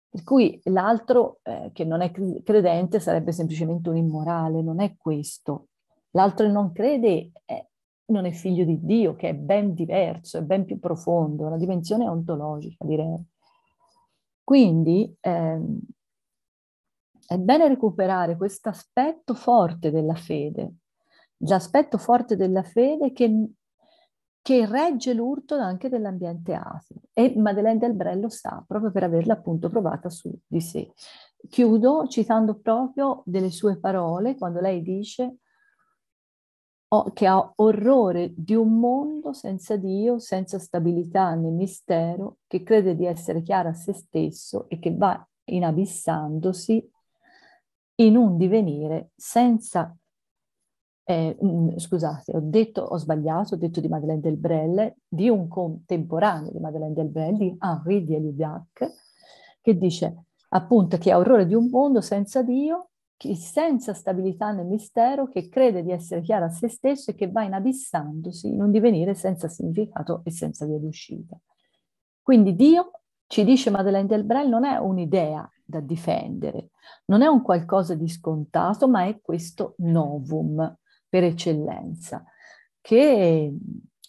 S2: Per cui l'altro eh, che non è credente sarebbe semplicemente un immorale, non è questo. L'altro non crede è, non è figlio di Dio, che è ben diverso, è ben più profondo, una dimensione ontologica, direi. Quindi ehm, è bene recuperare questo aspetto forte della fede, l'aspetto forte della fede che, che regge l'urto anche dell'ambiente ateo. E Madeleine del Brel lo sa, proprio per averla appunto provata su di sé. Chiudo citando proprio delle sue parole quando lei dice che ha orrore di un mondo senza Dio, senza stabilità né mistero, che crede di essere chiaro a se stesso e che va inabissandosi in un divenire senza... Eh, scusate, ho detto, ho sbagliato, ho detto di Madeleine del Brelle, di un contemporaneo di Madeleine del Brelle, di Henri de Lubac, che dice appunto che ha orrore di un mondo senza Dio chi senza stabilità nel mistero, che crede di essere chiaro a se stesso e che va inabissandosi in un divenire senza significato e senza via d'uscita. Quindi Dio, ci dice Madeleine Delbrel, non è un'idea da difendere, non è un qualcosa di scontato, ma è questo novum per eccellenza, che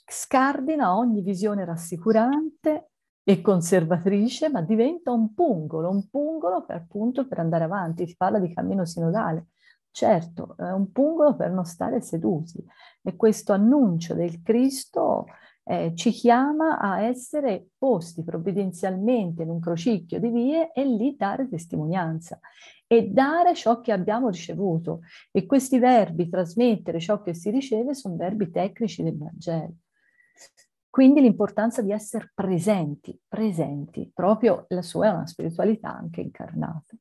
S2: scardina ogni visione rassicurante e conservatrice, ma diventa un pungolo, un pungolo per appunto per andare avanti. Si parla di cammino sinodale. Certo, è un pungolo per non stare seduti. E questo annuncio del Cristo eh, ci chiama a essere posti provvidenzialmente in un crocicchio di vie e lì dare testimonianza e dare ciò che abbiamo ricevuto. E questi verbi, trasmettere ciò che si riceve, sono verbi tecnici del Vangelo. Quindi l'importanza di essere presenti, presenti, proprio la sua è una spiritualità anche incarnata.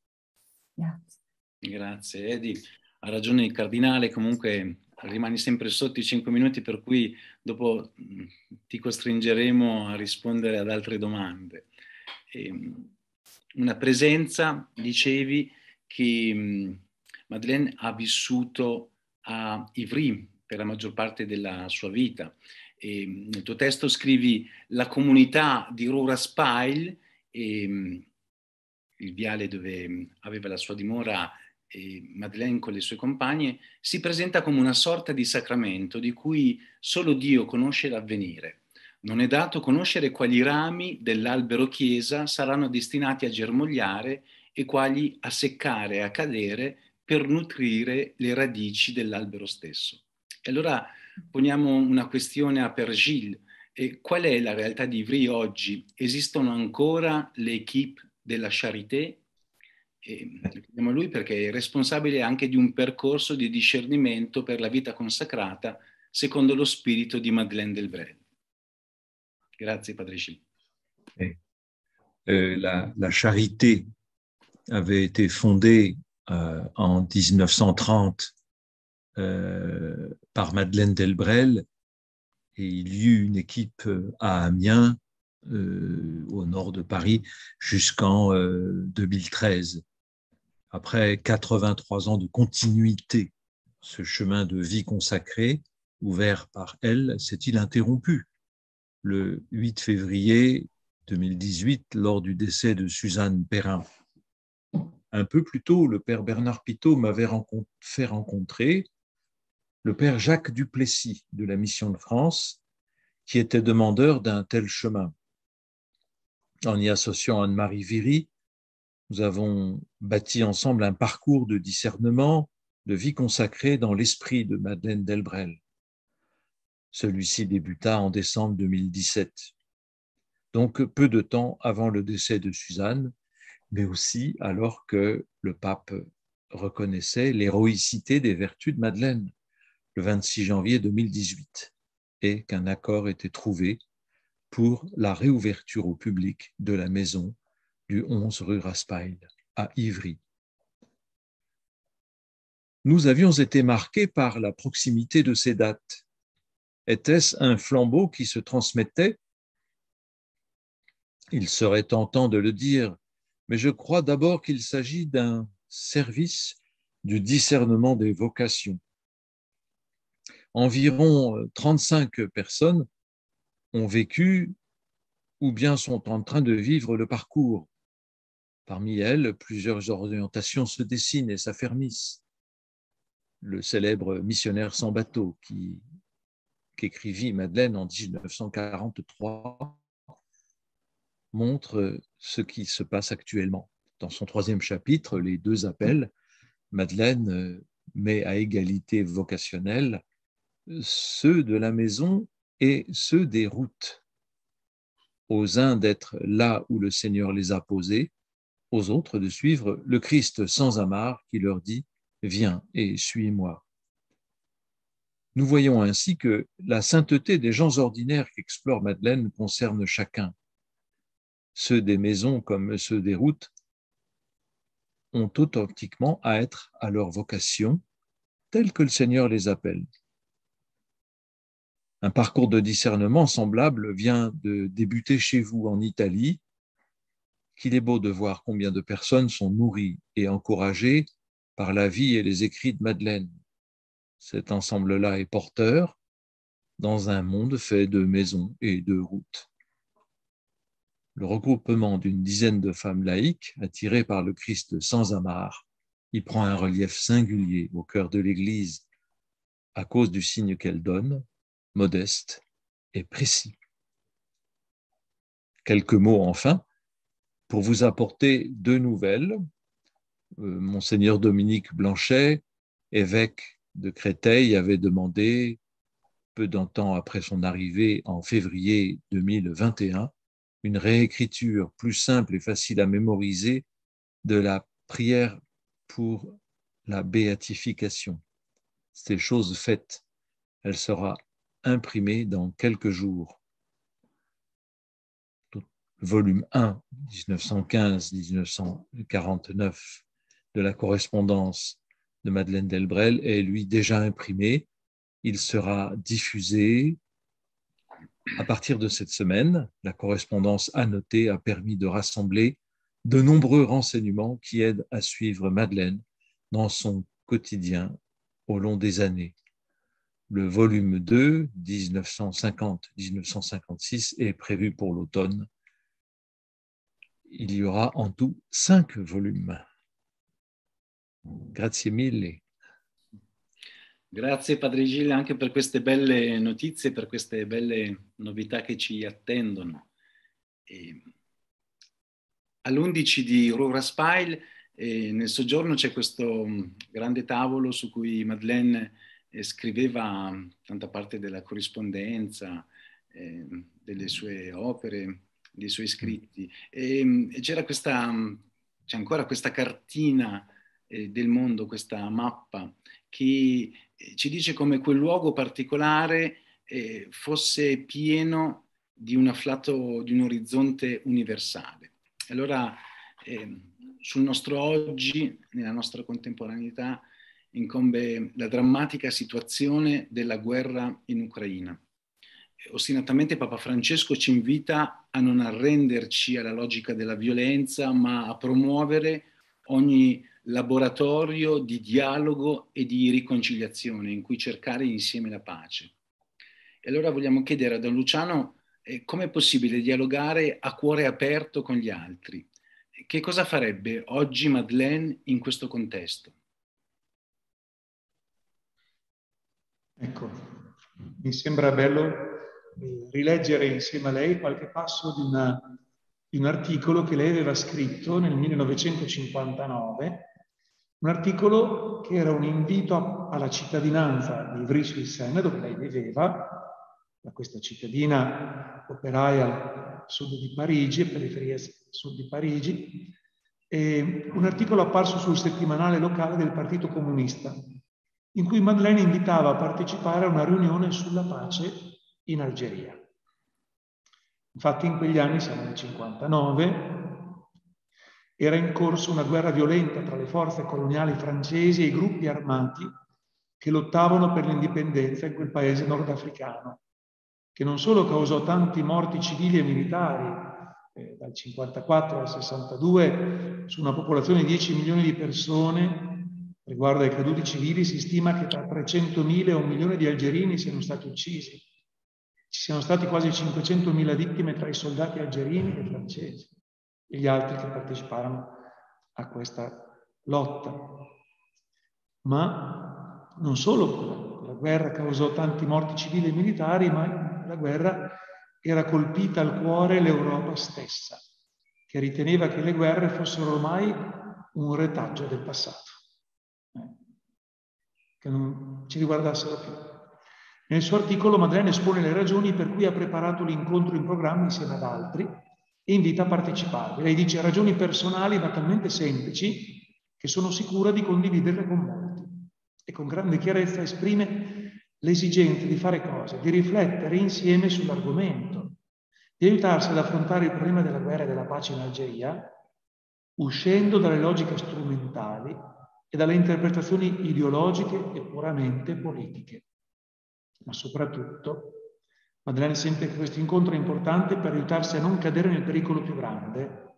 S2: Grazie.
S1: Grazie Edi. Ha ragione il cardinale, comunque rimani sempre sotto i cinque minuti, per cui dopo mm, ti costringeremo a rispondere ad altre domande. Ehm, una presenza, dicevi, che mm, Madeleine ha vissuto a Ivry per la maggior parte della sua vita e nel tuo testo scrivi la comunità di Rura Spile, e, il viale dove aveva la sua dimora Madeleine con le sue compagne, si presenta come una sorta di sacramento di cui solo Dio conosce l'avvenire. Non è dato conoscere quali rami dell'albero chiesa saranno destinati a germogliare e quali a seccare e a cadere per nutrire le radici dell'albero stesso. E allora Poniamo una questione a Per Gilles. E qual è la realtà di Ivry oggi? Esistono ancora le equip della Charité? E chiediamo a lui perché è responsabile anche di un percorso di discernimento per la vita consacrata secondo lo spirito di Madeleine Delbrel. Grazie, Padre Gilles.
S4: Eh, euh, la, la, Charité avait été fondée euh, en 1930 Euh, par Madeleine Delbrel. Et il y eut une équipe euh, à Amiens, euh, au nord de Paris, jusqu'en 2013. Après 83 ans de continuité, ce chemin de vie consacré, ouvert par elle, s'est-il interrompu? Le 8 février 2018 lors du décès de Suzanne Perrin. Un peu plus tôt, le père Bernard Pitot m'avait fait rencontrer le père Jacques Duplessis de la Mission de France, qui était demandeur d'un tel chemin. En y associant Anne-Marie Viry, nous avons bâti ensemble un parcours de discernement, de vie consacrée dans l'esprit de Madeleine Delbrel. Celui-ci débuta en décembre 2017, donc peu de temps avant le décès de Suzanne, mais aussi alors que le pape reconnaissait l'héroïcité des vertus de Madeleine le 26 janvier 2018 et qu'un accord était trouvé pour la réouverture au public de la maison du 11 rue Raspail à Ivry. Nous avions été marqués par la proximité de ces dates. Était-ce un flambeau qui se transmettait? Il serait tentant de le dire, mais je crois d'abord qu'il s'agit d'un service du discernement des vocations environ 35 euh, personnes ont vécu ou bien sont en train de vivre le parcours. Parmi elles, plusieurs orientations se dessinent et s'affermissent. Le célèbre missionnaire sans bateau qui qu'écrivit Madeleine en 1943 montre ce qui se passe actuellement. Dans son troisième chapitre, Les deux appels, Madeleine euh, met à égalité vocationnelle ceux de la maison et ceux des routes. Aux uns d'être là où le Seigneur les a posés, aux autres de suivre le Christ sans amarre qui leur dit Viens et suis-moi. Nous voyons ainsi que la sainteté des gens ordinaires qu'explore Madeleine concerne chacun. Ceux des maisons comme ceux des routes ont authentiquement à être à leur vocation, telle que le Seigneur les appelle. Un parcours de discernement semblable vient de débuter chez vous en Italie, qu'il est beau de voir combien de personnes sont nourries et encouragées par la vie et les écrits de Madeleine. Cet ensemble-là est porteur dans un monde fait de maisons et de routes. Le regroupement d'une dizaine de femmes laïques, attirées par le Christ sans amarre, y prend un relief singulier au cœur de l'Église à cause du signe qu'elle donne, modeste et précis. Quelques mots enfin pour vous apporter deux nouvelles. Euh, Monseigneur Dominique Blanchet, évêque de Créteil, avait demandé, peu d'un temps après son arrivée en février 2021, une réécriture plus simple et facile à mémoriser de la prière pour la béatification. C'est chose faite. Elle sera imprimée dans quelques jours. Volume 1, 1915-1949 de la correspondance de Madeleine Delbrel est lui déjà imprimé. Il sera diffusé à partir de cette semaine. La correspondance annotée a permis de rassembler de nombreux renseignements qui aident à suivre Madeleine dans son quotidien au long des années. Le volume 2, 1950-1956, est prévu pour l'automne. Il y aura en tout cinq volumes. Grazie mille.
S1: Grazie Padre Gilles anche per queste belle notizie, per queste belle novità che ci attendono. E all'11 di Rura Spile eh, nel soggiorno c'è questo mm, grande tavolo su cui Madeleine scriveva tanta parte della corrispondenza, eh, delle sue opere, dei suoi scritti. E, mm, e c'era questa, mm, c'è ancora questa cartina eh, del mondo, questa mappa, che eh, ci dice come quel luogo particolare eh, fosse pieno di un afflato, di un orizzonte universale. Allora, eh, sul nostro oggi, nella nostra contemporaneità, incombe la drammatica situazione della guerra in Ucraina. Ostinatamente Papa Francesco ci invita a non arrenderci alla logica della violenza, ma a promuovere ogni laboratorio di dialogo e di riconciliazione in cui cercare insieme la pace. E allora vogliamo chiedere a Don Luciano eh, come è possibile dialogare a cuore aperto con gli altri. Che cosa farebbe oggi Madeleine in questo contesto?
S3: Ecco, mi sembra bello eh, rileggere insieme a lei qualche passo di, una, di un articolo che lei aveva scritto nel 1959 un articolo che era un invito alla cittadinanza di Ivry-sur-Seine, dove lei viveva, da questa cittadina operaia sud di Parigi, periferia sud di Parigi, e un articolo apparso sul settimanale locale del Partito Comunista, in cui Madeleine invitava a partecipare a una riunione sulla pace in Algeria. Infatti in quegli anni, siamo nel 59, era in corso una guerra violenta tra le forze coloniali francesi e i gruppi armati che lottavano per l'indipendenza in quel paese nordafricano, che non solo causò tanti morti civili e militari, eh, dal 54 al 62, su una popolazione di 10 milioni di persone, riguardo ai caduti civili, si stima che tra 300.000 e un milione di algerini siano stati uccisi. Ci siano stati quasi 500.000 vittime tra i soldati algerini e francesi e gli altri che parteciparono a questa lotta. Ma non solo la guerra causò tanti morti civili e militari, ma la guerra era colpita al cuore l'Europa stessa, che riteneva che le guerre fossero ormai un retaggio del passato, che non ci riguardassero più. Nel suo articolo Madeleine espone le ragioni per cui ha preparato l'incontro in programma insieme ad altri e invita a partecipare. Lei dice ragioni personali ma talmente semplici che sono sicura di condividerle con molti e con grande chiarezza esprime l'esigenza di fare cose, di riflettere insieme sull'argomento, di aiutarsi ad affrontare il problema della guerra e della pace in Algeria, uscendo dalle logiche strumentali e dalle interpretazioni ideologiche e puramente politiche, ma soprattutto Madeleine sente che questo incontro è importante per aiutarsi a non cadere nel pericolo più grande,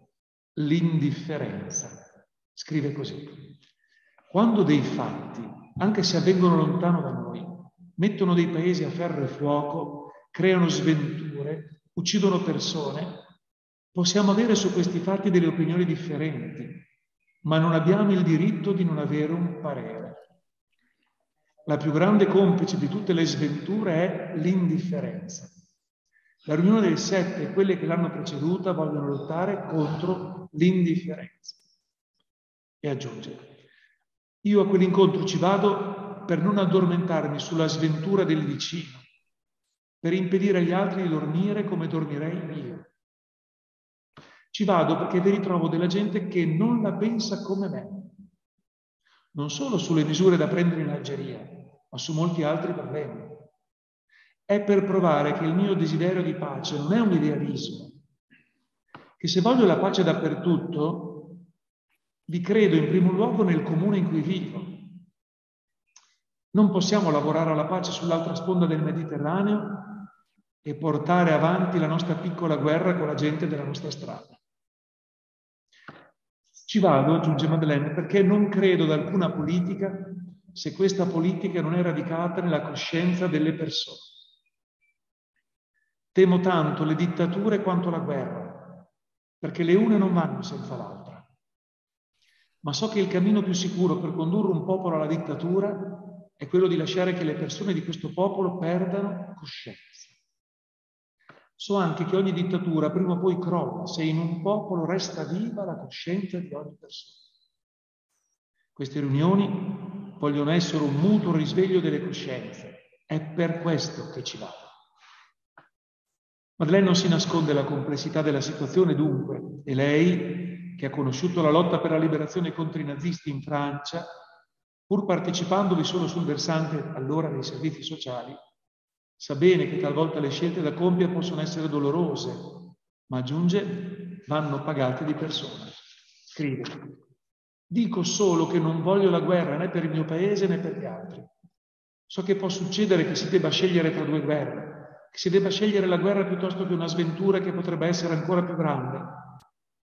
S3: l'indifferenza. Scrive così. quando dei fatti, anche se avvengono lontano da noi, mettono dei paesi a ferro e fuoco, creano sventure, uccidono persone, possiamo avere su questi fatti delle opinioni differenti, ma non abbiamo il diritto di non avere un parere. La più grande complice di tutte le sventure è l'indifferenza. La riunione del sette e quelle che l'hanno preceduta vogliono lottare contro l'indifferenza. E aggiunge, io a quell'incontro ci vado per non addormentarmi sulla sventura del vicino, per impedire agli altri di dormire come dormirei io. Ci vado perché vi ritrovo della gente che non la pensa come me, non solo sulle misure da prendere in Algeria, ma su molti altri problemi. È per provare che il mio desiderio di pace non è un idealismo, che se voglio la pace dappertutto, vi credo in primo luogo nel comune in cui vivo. Non possiamo lavorare alla pace sull'altra sponda del Mediterraneo e portare avanti la nostra piccola guerra con la gente della nostra strada. Ci vado, aggiunge Madeleine, perché non credo ad alcuna politica se questa politica non è radicata nella coscienza delle persone. Temo tanto le dittature quanto la guerra, perché le une non vanno senza l'altra. Ma so che il cammino più sicuro per condurre un popolo alla dittatura è quello di lasciare che le persone di questo popolo perdano coscienza. So anche che ogni dittatura prima o poi crolla se in un popolo resta viva la coscienza di ogni persona. Queste riunioni vogliono essere un mutuo risveglio delle coscienze. È per questo che ci vado. Madeleine non si nasconde la complessità della situazione dunque e lei, che ha conosciuto la lotta per la liberazione contro i nazisti in Francia, pur partecipandovi solo sul versante allora dei servizi sociali, sa bene che talvolta le scelte da compiere possono essere dolorose, ma aggiunge vanno pagate di persona. Scrive. Dico solo che non voglio la guerra né per il mio paese né per gli altri. So che può succedere che si debba scegliere tra due guerre, che si debba scegliere la guerra piuttosto che una sventura che potrebbe essere ancora più grande.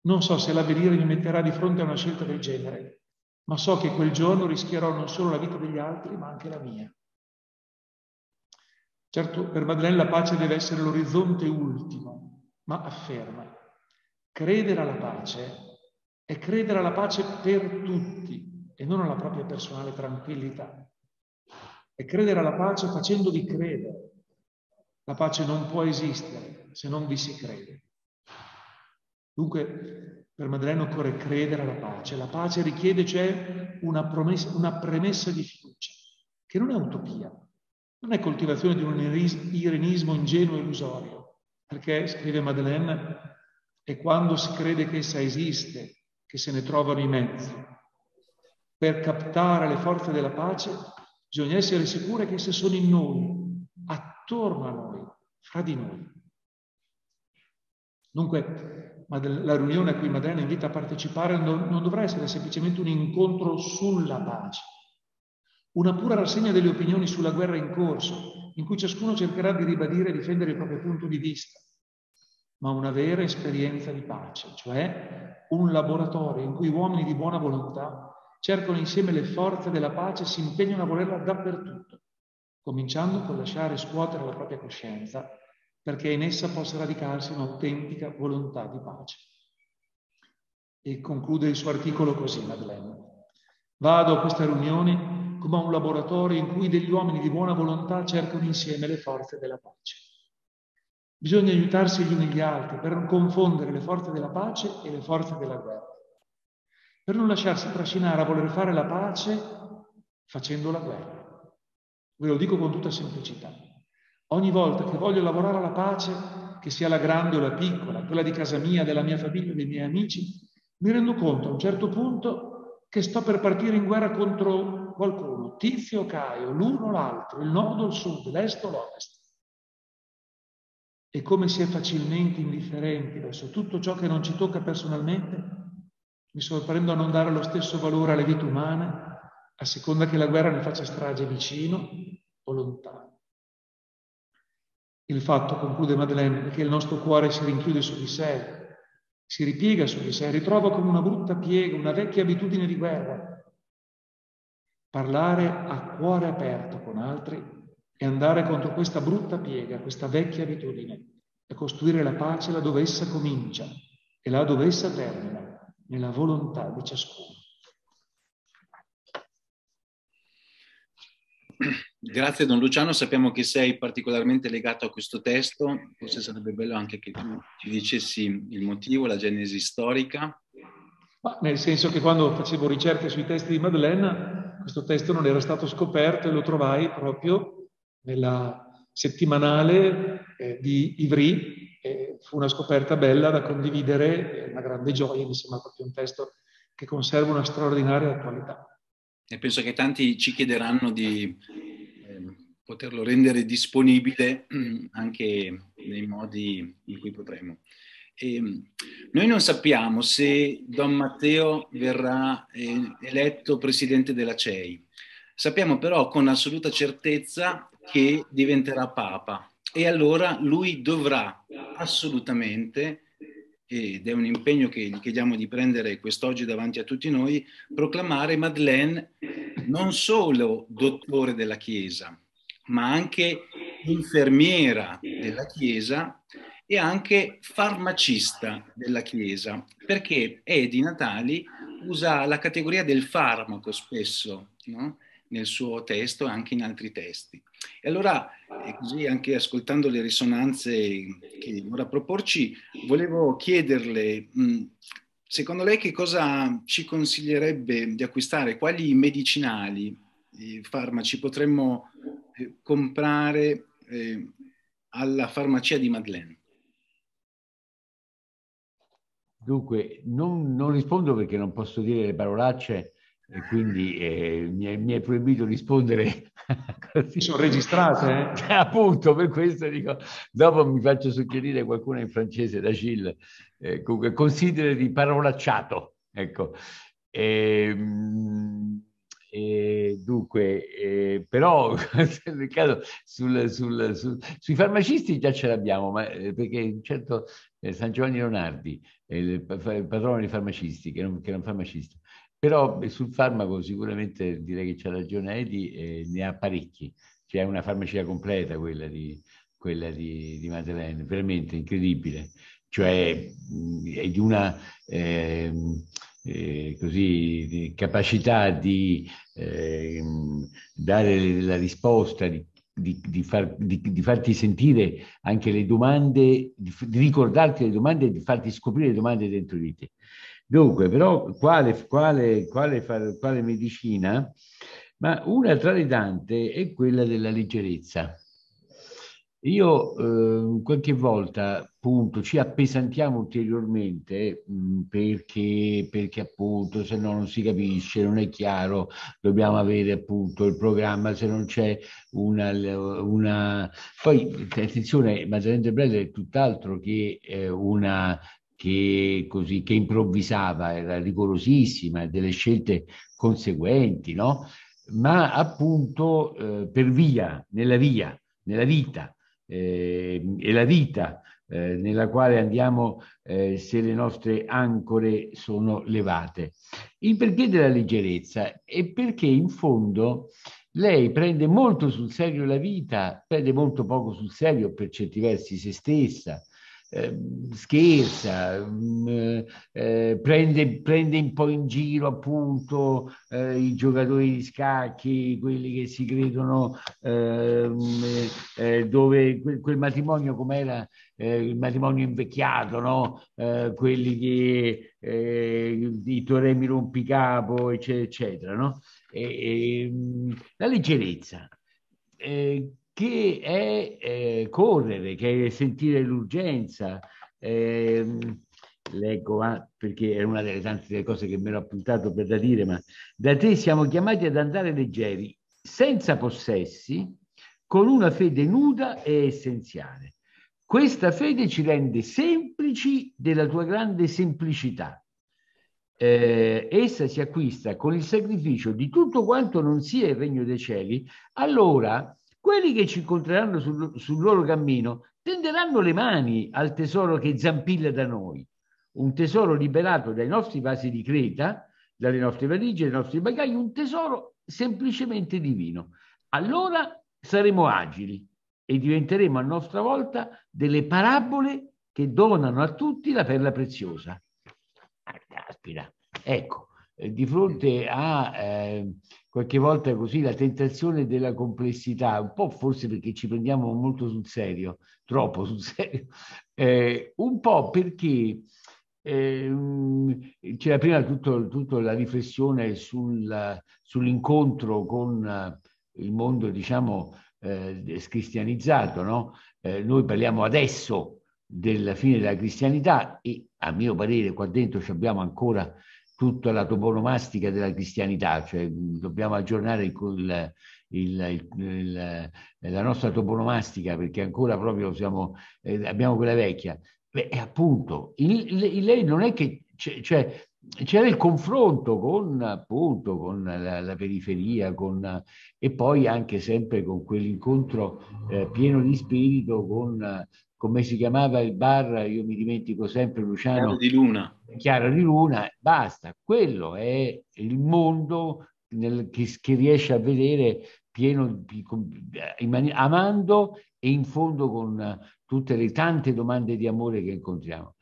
S3: Non so se l'avvenire mi metterà di fronte a una scelta del genere, ma so che quel giorno rischierò non solo la vita degli altri, ma anche la mia. Certo, per Madeleine la pace deve essere l'orizzonte ultimo, ma afferma, credere alla pace è credere alla pace per tutti e non alla propria personale tranquillità. È credere alla pace facendovi credere. La pace non può esistere se non vi si crede. Dunque, per Madeleine occorre credere alla pace. La pace richiede cioè una, promessa, una premessa di fiducia, che non è utopia, non è coltivazione di un irenismo ingenuo e illusorio, perché, scrive Madeleine, è quando si crede che essa esiste che se ne trovano i mezzi. Per captare le forze della pace bisogna essere sicuri che esse sono in noi, attorno a noi, fra di noi. Dunque, la riunione a cui Madeleine invita a partecipare non dovrà essere semplicemente un incontro sulla pace, una pura rassegna delle opinioni sulla guerra in corso, in cui ciascuno cercherà di ribadire e difendere il proprio punto di vista ma una vera esperienza di pace, cioè un laboratorio in cui uomini di buona volontà cercano insieme le forze della pace e si impegnano a volerla dappertutto, cominciando con lasciare scuotere la propria coscienza, perché in essa possa radicarsi un'autentica volontà di pace. E conclude il suo articolo così, Madeleine. Vado a questa riunione come a un laboratorio in cui degli uomini di buona volontà cercano insieme le forze della pace. Bisogna aiutarsi gli uni gli altri per non confondere le forze della pace e le forze della guerra, per non lasciarsi trascinare a voler fare la pace facendo la guerra. Ve lo dico con tutta semplicità. Ogni volta che voglio lavorare alla pace, che sia la grande o la piccola, quella di casa mia, della mia famiglia, dei miei amici, mi rendo conto a un certo punto che sto per partire in guerra contro qualcuno, Tizio Caio, l'uno o l'altro, il nord o il sud, l'est o l'ovest. E come si è facilmente indifferenti verso tutto ciò che non ci tocca personalmente, mi sorprendo a non dare lo stesso valore alle vite umane a seconda che la guerra ne faccia strage vicino o lontano. Il fatto, conclude Madeleine, è che il nostro cuore si rinchiude su di sé, si ripiega su di sé, ritrova come una brutta piega, una vecchia abitudine di guerra, parlare a cuore aperto con altri e andare contro questa brutta piega, questa vecchia abitudine e costruire la pace là dove essa comincia e là dove essa termina, nella volontà di ciascuno.
S1: Grazie Don Luciano, sappiamo che sei particolarmente legato a questo testo, forse sarebbe bello anche che tu ci dicessi il motivo, la genesi storica.
S3: Ma nel senso che quando facevo ricerche sui testi di Madeleine, questo testo non era stato scoperto e lo trovai proprio nella settimanale eh, di Ivry. E fu una scoperta bella da condividere, una grande gioia, mi sembra proprio un testo che conserva una straordinaria attualità.
S1: E penso che tanti ci chiederanno di eh, poterlo rendere disponibile anche nei modi in cui potremo. E noi non sappiamo se Don Matteo verrà eh, eletto presidente della CEI. Sappiamo però con assoluta certezza che diventerà Papa e allora lui dovrà assolutamente ed è un impegno che gli chiediamo di prendere quest'oggi davanti a tutti noi, proclamare Madeleine non solo dottore della Chiesa, ma anche infermiera della Chiesa e anche farmacista della Chiesa, perché Edi Natali usa la categoria del farmaco spesso no? nel suo testo e anche in altri testi. E allora, e così anche ascoltando le risonanze che ora proporci, volevo chiederle, secondo lei che cosa ci consiglierebbe di acquistare? Quali medicinali, farmaci potremmo eh, comprare eh, alla farmacia di Madeleine?
S5: Dunque, non, non rispondo perché non posso dire le parolacce e quindi eh, mi, è, mi, è, proibito rispondere
S3: così. Sono registrate?
S5: Eh? Appunto, per questo dico, dopo mi faccio suggerire qualcuno in francese da Gilles, eh, comunque consideri di parolacciato, ecco. E, ehm, e dunque, eh, però caso sul, sul, sul, sui farmacisti già ce l'abbiamo, ma, eh, perché certo eh, San Giovanni Leonardi è il, il patrono dei farmacisti, che non, che non farmacista, però sul farmaco sicuramente direi che c'ha ragione Edi, ne ha parecchi. C'è una farmacia completa quella di, quella di, di Madeleine, veramente incredibile. Cioè è di una eh, eh, così, di capacità di ehm, dare la risposta, di di, di, far, di, farti sentire anche le domande, di, ricordarti le domande e di farti scoprire le domande dentro di te. Dunque, però, quale, quale, quale, quale medicina? Ma una tra le tante è quella della leggerezza. Io eh, qualche volta appunto ci appesantiamo ulteriormente mh, mm, perché, perché appunto se no non si capisce, non è chiaro, dobbiamo avere appunto il programma, se non c'è una... una... Poi attenzione, de Brelle è tutt'altro che eh, una che, così, che improvvisava, era rigorosissima, delle scelte conseguenti, no? ma appunto eh, per via, nella via, nella vita, eh, e la vita eh, nella quale andiamo eh, se le nostre ancore sono levate. Il perché della leggerezza è perché in fondo lei prende molto sul serio la vita, prende molto poco sul serio per certi versi se stessa, Ehm, scherza, mh, eh, prende, prende, un po' in giro appunto eh, i giocatori di scacchi, quelli che si credono ehm, eh, dove quel, quel matrimonio com'era eh, il matrimonio invecchiato, no? Eh, quelli che eh, i toremi rompicapo, eccetera, eccetera, no? E, e, la leggerezza. Eh, che è eh, correre, che è sentire l'urgenza. Eh, leggo ah, perché è una delle tante cose che mi ero appuntato per da dire, ma da te siamo chiamati ad andare leggeri, senza possessi, con una fede nuda e essenziale. Questa fede ci rende semplici della tua grande semplicità. Eh, essa si acquista con il sacrificio di tutto quanto non sia il regno dei cieli, allora quelli che ci incontreranno sul, sul loro cammino tenderanno le mani al tesoro che zampilla da noi, un tesoro liberato dai nostri vasi di creta, dalle nostre valigie, dai nostri bagagli, un tesoro semplicemente divino. Allora saremo agili e diventeremo a nostra volta delle parabole che donano a tutti la perla preziosa. Ah, caspita, ecco, di fronte a eh, qualche volta così la tentazione della complessità, un po' forse perché ci prendiamo molto sul serio, troppo sul serio, eh, un po' perché eh, c'era prima tutta la riflessione sul, sull'incontro con il mondo, diciamo, eh, scristianizzato, no? Eh, noi parliamo adesso della fine della cristianità e a mio parere qua dentro abbiamo ancora tutta la toponomastica della cristianità, cioè dobbiamo aggiornare il, il, il, la nostra toponomastica perché ancora proprio siamo, eh, abbiamo quella vecchia. Beh, appunto, lei non è che, cioè, c'era il confronto con appunto con la, la periferia con, e poi anche sempre con quell'incontro eh, pieno di spirito con come si chiamava il bar io mi dimentico sempre Luciano
S1: Chiaro di Luna
S5: Chiara di Luna basta quello è il mondo nel, che, che, riesce a vedere pieno mani, amando e in fondo con tutte le tante domande di amore che incontriamo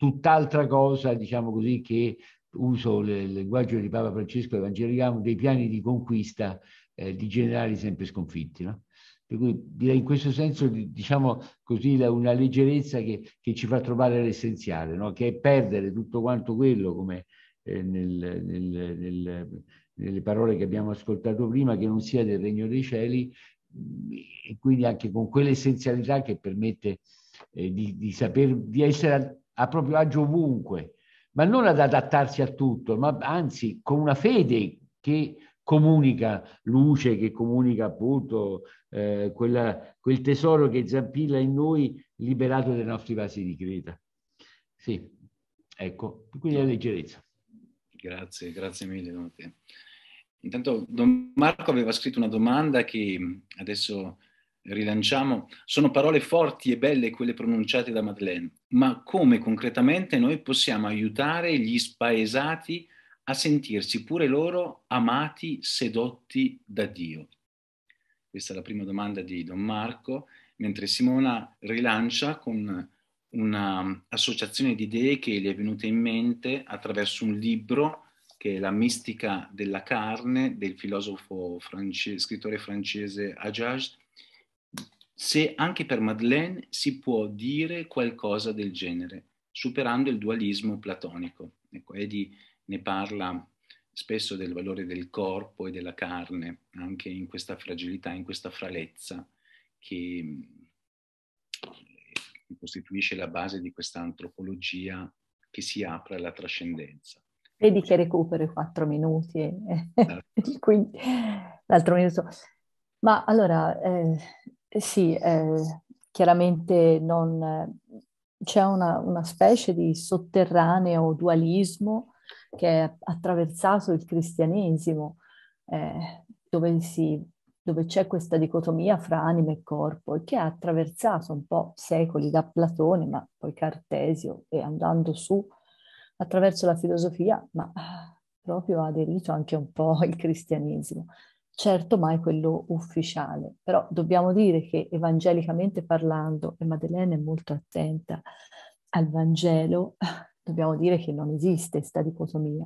S5: tutt'altra cosa, diciamo così, che uso il linguaggio di Papa Francesco Evangelicano, dei piani di conquista eh, di generali sempre sconfitti. No? Per cui direi in questo senso, diciamo così, una leggerezza che, che ci fa trovare l'essenziale, no? che è perdere tutto quanto quello, come eh, nel, nel, nel, nelle parole che abbiamo ascoltato prima, che non sia del regno dei cieli, e quindi anche con quell'essenzialità che permette eh, di, di, saper, di essere a proprio agio ovunque, ma non ad adattarsi a tutto, ma anzi con una fede che comunica luce, che comunica appunto eh, quella, quel tesoro che zampilla in noi liberato dai nostri vasi di creta. Sì, ecco, quindi la leggerezza.
S1: Grazie, grazie mille. Don Intanto Don Marco aveva scritto una domanda che adesso rilanciamo, sono parole forti e belle quelle pronunciate da Madeleine, ma come concretamente noi possiamo aiutare gli spaesati a sentirsi pure loro amati, sedotti da Dio? Questa è la prima domanda di Don Marco, mentre Simona rilancia con un'associazione di idee che gli è venuta in mente attraverso un libro che è La mistica della carne del filosofo france, scrittore francese Ajage, se anche per Madeleine si può dire qualcosa del genere, superando il dualismo platonico. Ecco, Edi ne parla spesso del valore del corpo e della carne, anche in questa fragilità, in questa fralezza che, che costituisce la base di questa antropologia che si apre alla trascendenza.
S2: Vedi che recupero i quattro minuti, esatto. quindi l'altro minuto. Ma allora, eh, sì, eh, chiaramente non, c'è una, una, specie di sotterraneo dualismo che ha attraversato il cristianesimo, eh, dove, si, dove c'è questa dicotomia fra anima e corpo e che ha attraversato un po' secoli da Platone, ma poi Cartesio e andando su attraverso la filosofia, ma proprio ha aderito anche un po' il cristianesimo. Certo mai quello ufficiale, però dobbiamo dire che evangelicamente parlando, e Madeleine è molto attenta al Vangelo, dobbiamo dire che non esiste questa dicotomia.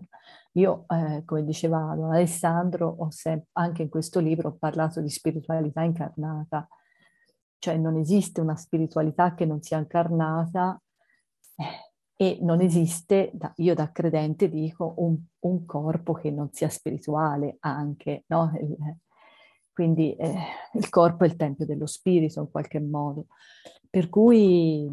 S2: Io, eh, come diceva Don Alessandro, sempre, anche in questo libro ho parlato di spiritualità incarnata, cioè non esiste una spiritualità che non sia incarnata eh, e non esiste, da, io da credente dico, un, un, corpo che non sia spirituale anche, no? Quindi eh, il corpo è il tempio dello spirito in qualche modo. Per cui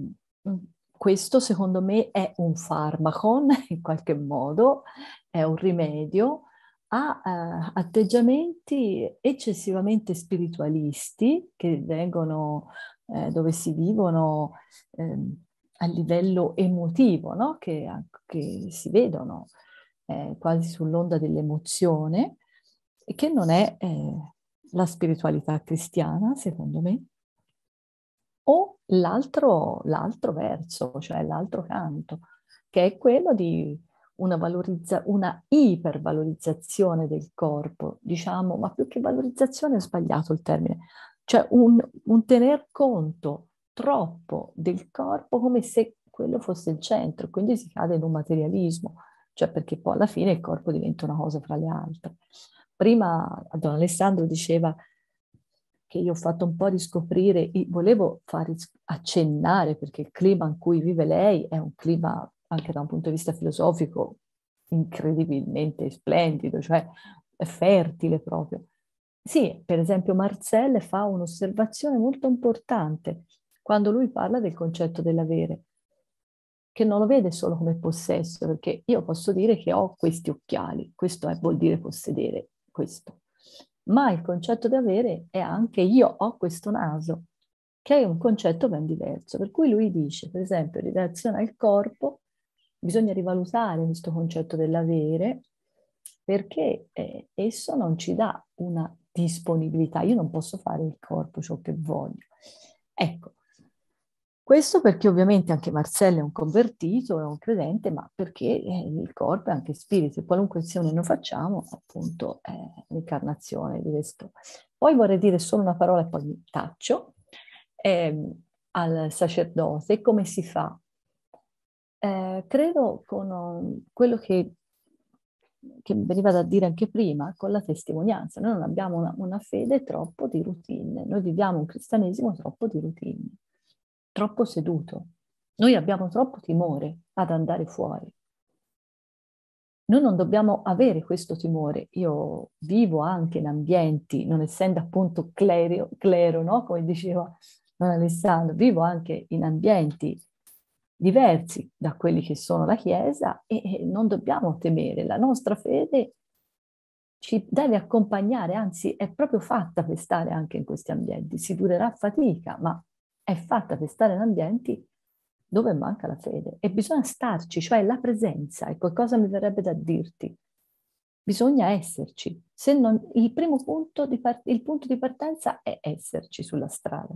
S2: questo secondo me è un farmaco in qualche modo, è un rimedio a uh, atteggiamenti eccessivamente spiritualisti che vengono, eh, dove si vivono eh, a livello emotivo, no? che, che, si vedono eh, quasi sull'onda dell'emozione, e che non è eh, la spiritualità cristiana, secondo me, o l'altro, l'altro verso, cioè l'altro canto, che è quello di una, valorizza- una ipervalorizzazione del corpo, diciamo, ma più che valorizzazione è sbagliato il termine, cioè un, un tener conto troppo del corpo come se quello fosse il centro, quindi si cade in un materialismo, cioè perché poi alla fine il corpo diventa una cosa fra le altre. Prima Don Alessandro diceva che io ho fatto un po' riscoprire, volevo far accennare perché il clima in cui vive lei è un clima anche da un punto di vista filosofico incredibilmente splendido, cioè fertile proprio. Sì, per esempio Marcelle fa un'osservazione molto importante quando lui parla del concetto dell'avere, che non lo vede solo come possesso, perché io posso dire che ho questi occhiali, questo è, vuol dire possedere questo. Ma il concetto di avere è anche io ho questo naso, che è un concetto ben diverso. Per cui lui dice, per esempio, in relazione al corpo, bisogna rivalutare questo concetto dell'avere perché eh, esso non ci dà una disponibilità. Io non posso fare il corpo ciò che voglio. Ecco, questo perché ovviamente anche Marcello è un convertito, è un credente, ma perché eh, il corpo è anche spirito e qualunque azione noi facciamo appunto è l'incarnazione di questo. Poi vorrei dire solo una parola e poi taccio eh, al sacerdote, come si fa? Eh, credo con quello che, che veniva da dire anche prima, con la testimonianza. Noi non abbiamo una, una fede troppo di routine, noi viviamo un cristianesimo troppo di routine troppo seduto. Noi abbiamo troppo timore ad andare fuori. Noi non dobbiamo avere questo timore. Io vivo anche in ambienti, non essendo appunto clero, clero no? come diceva Don Alessandro, vivo anche in ambienti diversi da quelli che sono la Chiesa e non dobbiamo temere. La nostra fede ci deve accompagnare, anzi è proprio fatta per stare anche in questi ambienti. Si durerà fatica, ma è fatta per stare in ambienti dove manca la fede e bisogna starci, cioè la presenza è qualcosa mi verrebbe da dirti. Bisogna esserci. Se non, il primo punto di, part- il punto di partenza è esserci sulla strada.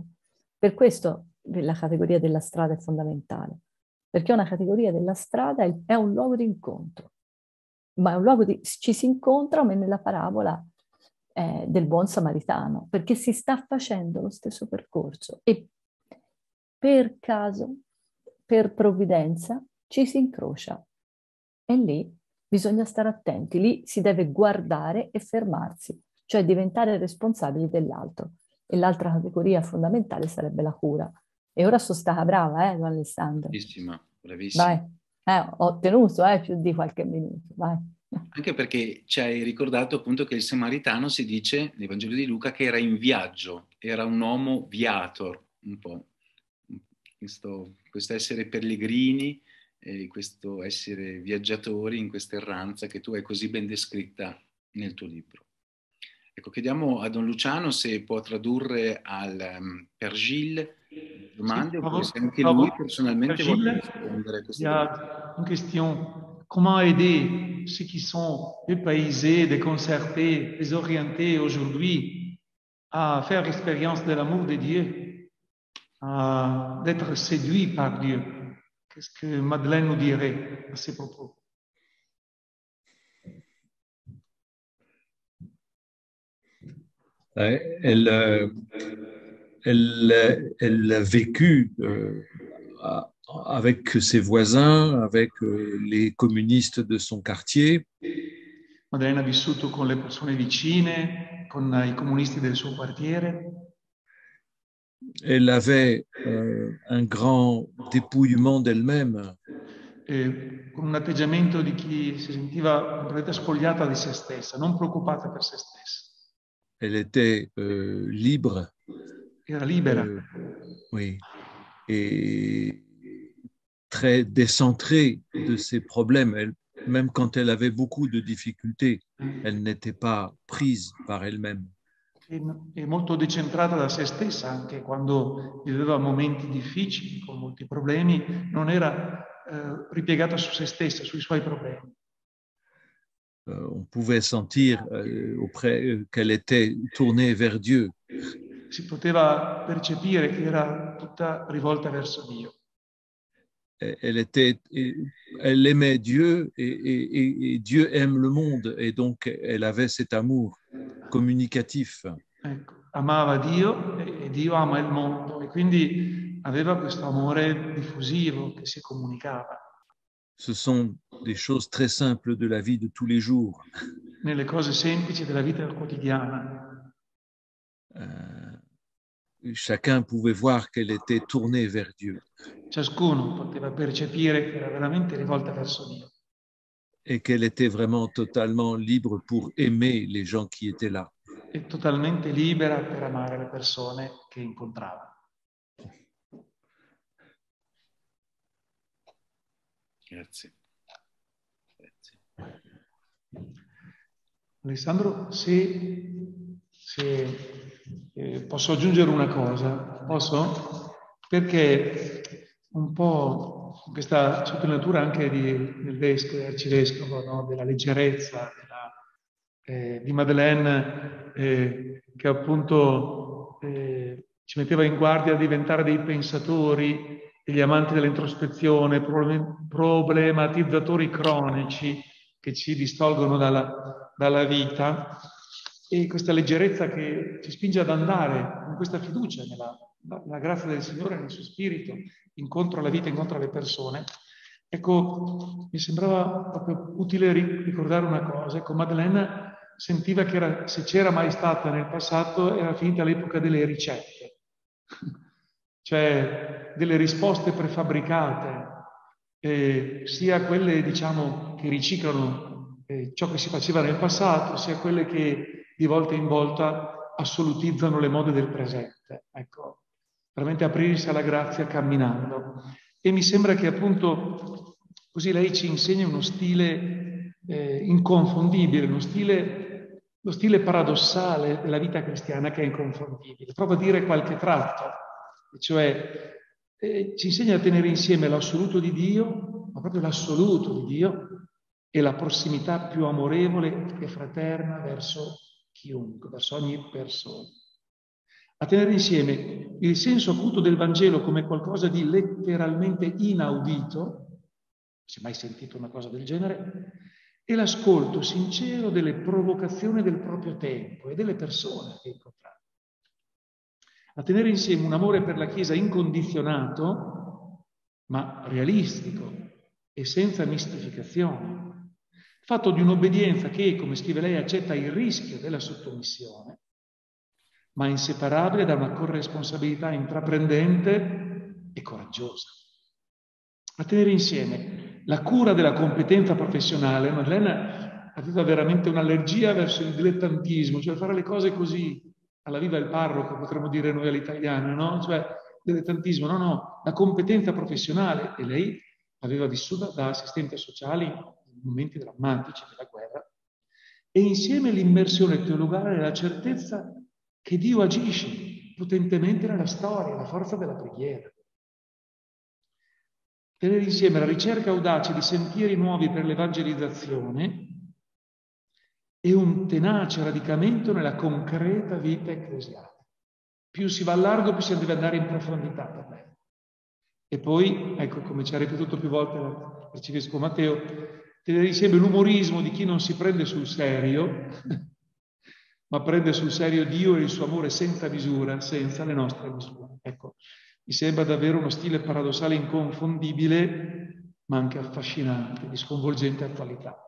S2: Per questo la categoria della strada è fondamentale, perché una categoria della strada è, è un luogo di incontro, ma è un luogo di... ci si incontra come nella parabola eh, del buon samaritano, perché si sta facendo lo stesso percorso e per caso, per provvidenza, ci si incrocia. E lì bisogna stare attenti, lì si deve guardare e fermarsi, cioè diventare responsabili dell'altro. E l'altra categoria fondamentale sarebbe la cura. E ora sono stata brava, eh, Alessandro?
S1: Bravissima, bravissima.
S2: Vai, eh, ho tenuto eh, più di qualche minuto, vai.
S1: Anche perché ci hai ricordato appunto che il Samaritano si dice nel Vangelo di Luca che era in viaggio, era un uomo viator, un po' questo, questo essere pellegrini, eh, questo essere viaggiatori in questa erranza che tu hai così ben descritta nel tuo libro. Ecco, chiediamo a Don Luciano se può tradurre al, um, per Gilles domande, oppure se anche lui personalmente vuole rispondere a queste domande.
S3: Question. Comment aider ceux qui sont dépaysés, déconcertés, désorientés aujourd'hui à faire l'expérience de l'amour de Dieu uh, d'être séduit par Dieu. Qu'est-ce que Madeleine nous dirait à ces propos?
S4: Elle, euh, elle, elle a vécu euh, avec ses voisins, avec euh, les communistes de son quartier.
S3: Madeleine a vissuto con le persone vicine, con i comunisti del suo quartiere
S4: elle avait euh, un grand dépouillement d'elle-même.
S3: con un atteggiamento di chi si sentiva completamente spogliata di se stessa, non preoccupata per se stessa.
S4: Elle était euh, libre.
S3: Era libera.
S4: Euh, oui. Et très décentrée de ses problèmes. Elle, même quand elle avait beaucoup de difficultés, elle n'était pas prise par elle-même.
S3: È molto decentrata da se stessa, anche quando viveva momenti difficili, con molti problemi, non era eh, ripiegata su se stessa, sui suoi problemi.
S4: Uh, on pouvait sentir uh, auprès uh, qu'elle était tournée vers Dieu.
S3: Si poteva percepire che era tutta rivolta verso Dio.
S4: Elle, était, elle aimait Dieu et, et, et, Dieu aime le monde et donc elle avait cet amour communicatif.
S3: Amava Dio e Dio ama il mondo e quindi aveva questo amore diffusivo che si comunicava.
S4: Ce sont des choses très simples de la vie de tous les jours.
S3: Nelle cose semplici della vita quotidiana.
S4: Euh, chacun pouvait voir qu'elle était tournée vers Dieu.
S3: Ciascuno poteva percepire che era veramente rivolta verso Dio.
S4: Et qu'elle était vraiment totalement libre pour aimer les gens qui étaient là.
S3: E totalmente libera per amare le persone che incontrava.
S1: Grazie. Grazie.
S3: Alessandro, se, se posso aggiungere una cosa, posso? Perché un po' questa sottolineatura anche di, del vescovo, arcivescovo, no? della leggerezza della, eh, di Madeleine, eh, che appunto eh, ci metteva in guardia a diventare dei pensatori, degli amanti dell'introspezione, problematizzatori cronici che ci distolgono dalla, dalla vita e questa leggerezza che ci spinge ad andare con questa fiducia nella, nella grazia del Signore, nel suo spirito, incontro alla vita, incontro alle persone. Ecco, mi sembrava proprio utile ricordare una cosa. Ecco, Madeleine sentiva che era, se c'era mai stata nel passato era finita l'epoca delle ricette, cioè delle risposte prefabbricate, eh, sia quelle diciamo che riciclano eh, ciò che si faceva nel passato, sia quelle che di volta in volta assolutizzano le mode del presente. Ecco, veramente aprirsi alla grazia camminando. E mi sembra che appunto così lei ci insegna uno stile eh, inconfondibile, uno stile, lo stile paradossale della vita cristiana che è inconfondibile. Provo a dire qualche tratto, cioè eh, ci insegna a tenere insieme l'assoluto di Dio, ma proprio l'assoluto di Dio, e la prossimità più amorevole e fraterna verso chiunque, verso ogni persona. A tenere insieme il senso acuto del Vangelo come qualcosa di letteralmente inaudito, si è mai sentito una cosa del genere, e l'ascolto sincero delle provocazioni del proprio tempo e delle persone che incontrate. A tenere insieme un amore per la Chiesa incondizionato, ma realistico e senza mistificazione, fatto di un'obbedienza che, come scrive lei, accetta il rischio della sottomissione, ma inseparabile da una corresponsabilità intraprendente e coraggiosa. A tenere insieme la cura della competenza professionale, Madeleine aveva veramente un'allergia verso il dilettantismo, cioè fare le cose così, alla viva il parroco, potremmo dire noi all'italiana, no? Cioè dilettantismo, no, no, la competenza professionale, e lei aveva vissuto da assistente sociale momenti drammatici della guerra, e insieme l'immersione teologale nella certezza che Dio agisce potentemente nella storia, la forza della preghiera. Tenere insieme la ricerca audace di sentieri nuovi per l'evangelizzazione e un tenace radicamento nella concreta vita ecclesiale. Più si va a largo, più si deve andare in profondità per me. E poi, ecco, come ci ha ripetuto più volte l'arcivescovo Matteo, tenere insieme l'umorismo di chi non si prende sul serio, ma prende sul serio Dio e il suo amore senza misura, senza le nostre misure. Ecco, mi sembra davvero uno stile paradossale inconfondibile, ma anche affascinante, di sconvolgente attualità.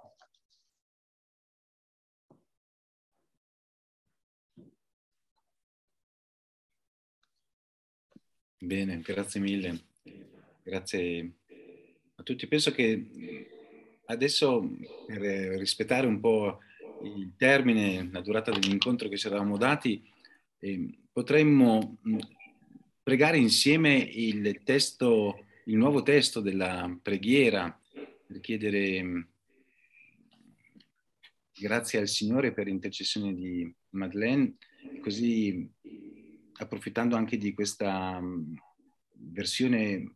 S1: Bene, grazie mille. Grazie a tutti. Penso che Adesso per rispettare un po' il termine, la durata dell'incontro che ci eravamo dati, eh, potremmo pregare insieme il testo, il nuovo testo della preghiera, per chiedere grazie al Signore per l'intercessione di Madeleine, così approfittando anche di questa versione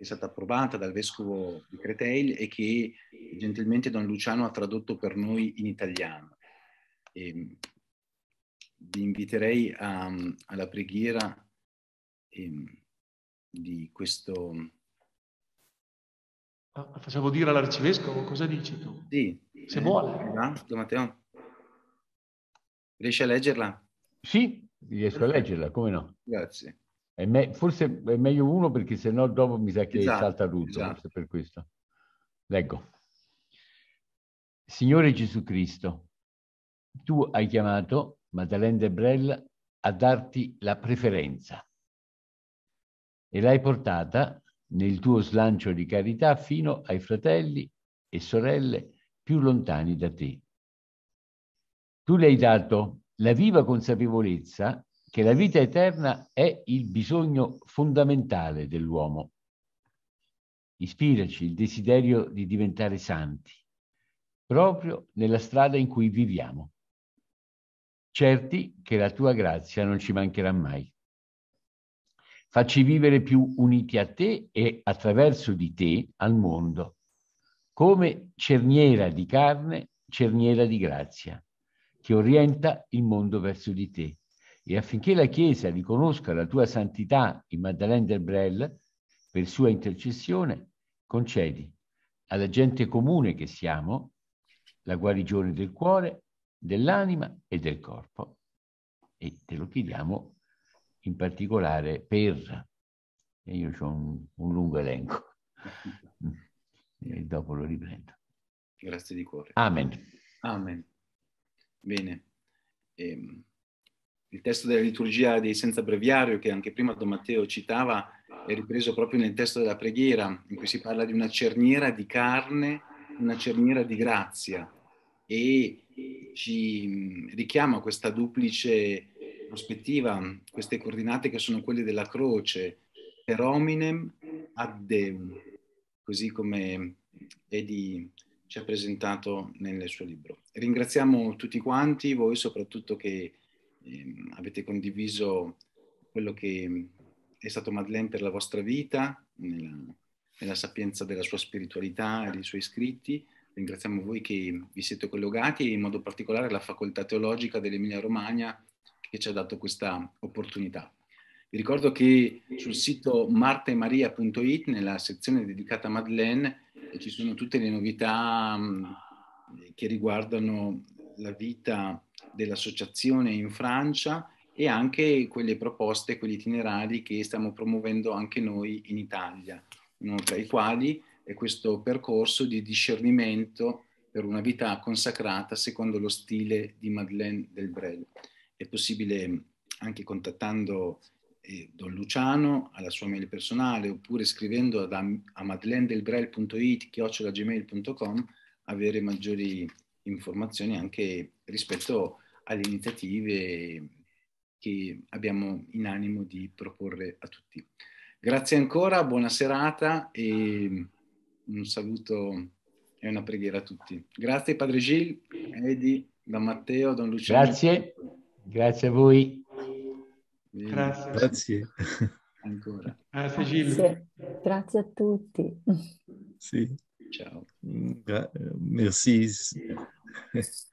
S1: è stata approvata dal vescovo di Creteil e che gentilmente Don Luciano ha tradotto per noi in italiano. E vi inviterei a, alla preghiera eh, di questo
S3: Ah, facevo dire all'arcivescovo cosa dici tu?
S1: Sì.
S3: Se eh, vuole.
S1: Don Matteo? Riesci a leggerla?
S5: Sì, riesco a leggerla, come no?
S1: Grazie.
S5: È me- forse è meglio uno perché sennò dopo mi sa che esatto, salta tutto, esatto. forse per questo. Leggo. Signore Gesù Cristo, tu hai chiamato Madeleine de Brel a darti la preferenza e l'hai portata nel tuo slancio di carità fino ai fratelli e sorelle più lontani da te. Tu le hai dato la viva consapevolezza che la vita eterna è il bisogno fondamentale dell'uomo. Ispiraci il desiderio di diventare santi, proprio nella strada in cui viviamo, certi che la tua grazia non ci mancherà mai. Facci vivere più uniti a te e attraverso di te al mondo, come cerniera di carne, cerniera di grazia, che orienta il mondo verso di te e affinché la Chiesa riconosca la tua santità in Maddalene del Brel, per sua intercessione, concedi alla gente comune che siamo la guarigione del cuore, dell'anima e del corpo. E te lo chiediamo in particolare per, e io ho un, un lungo elenco, e dopo lo riprendo.
S1: Grazie di cuore.
S5: Amen.
S1: Amen. Bene. Ehm il testo della liturgia dei senza breviario, che anche prima Don Matteo citava, è ripreso proprio nel testo della preghiera, in cui si parla di una cerniera di carne, una cerniera di grazia, e ci richiama questa duplice prospettiva, queste coordinate che sono quelle della croce, per hominem ad Deum, così come Edi ci ha presentato nel suo libro. Ringraziamo tutti quanti, voi soprattutto che eh, avete condiviso quello che è stato Madeleine per la vostra vita, nella, nella sapienza della sua spiritualità e dei suoi scritti. Ringraziamo voi che vi siete collegati e in modo particolare la facoltà teologica dell'Emilia Romagna che ci ha dato questa opportunità. Vi ricordo che sul sito martaemaria.it, nella sezione dedicata a Madeleine, ci sono tutte le novità che riguardano la vita dell'associazione in Francia e anche quelle proposte, quegli itinerari che stiamo promuovendo anche noi in Italia, uno tra i quali è questo percorso di discernimento per una vita consacrata secondo lo stile di Madeleine Del Brel. È possibile anche contattando eh, Don Luciano alla sua mail personale oppure scrivendo ad, a madeleinedelbrel.it chiocciolagmail.com avere maggiori informazioni anche rispetto alle iniziative che abbiamo in animo di proporre a tutti. Grazie ancora, buona serata e un saluto e una preghiera a tutti. Grazie Padre Gil, Edi, Don Matteo, Don Luciano.
S5: Grazie, grazie a voi.
S3: Grazie.
S4: Grazie.
S1: Ancora.
S3: Grazie Gil.
S2: Grazie, grazie a tutti.
S4: Sì.
S1: Ciao.
S4: Merci.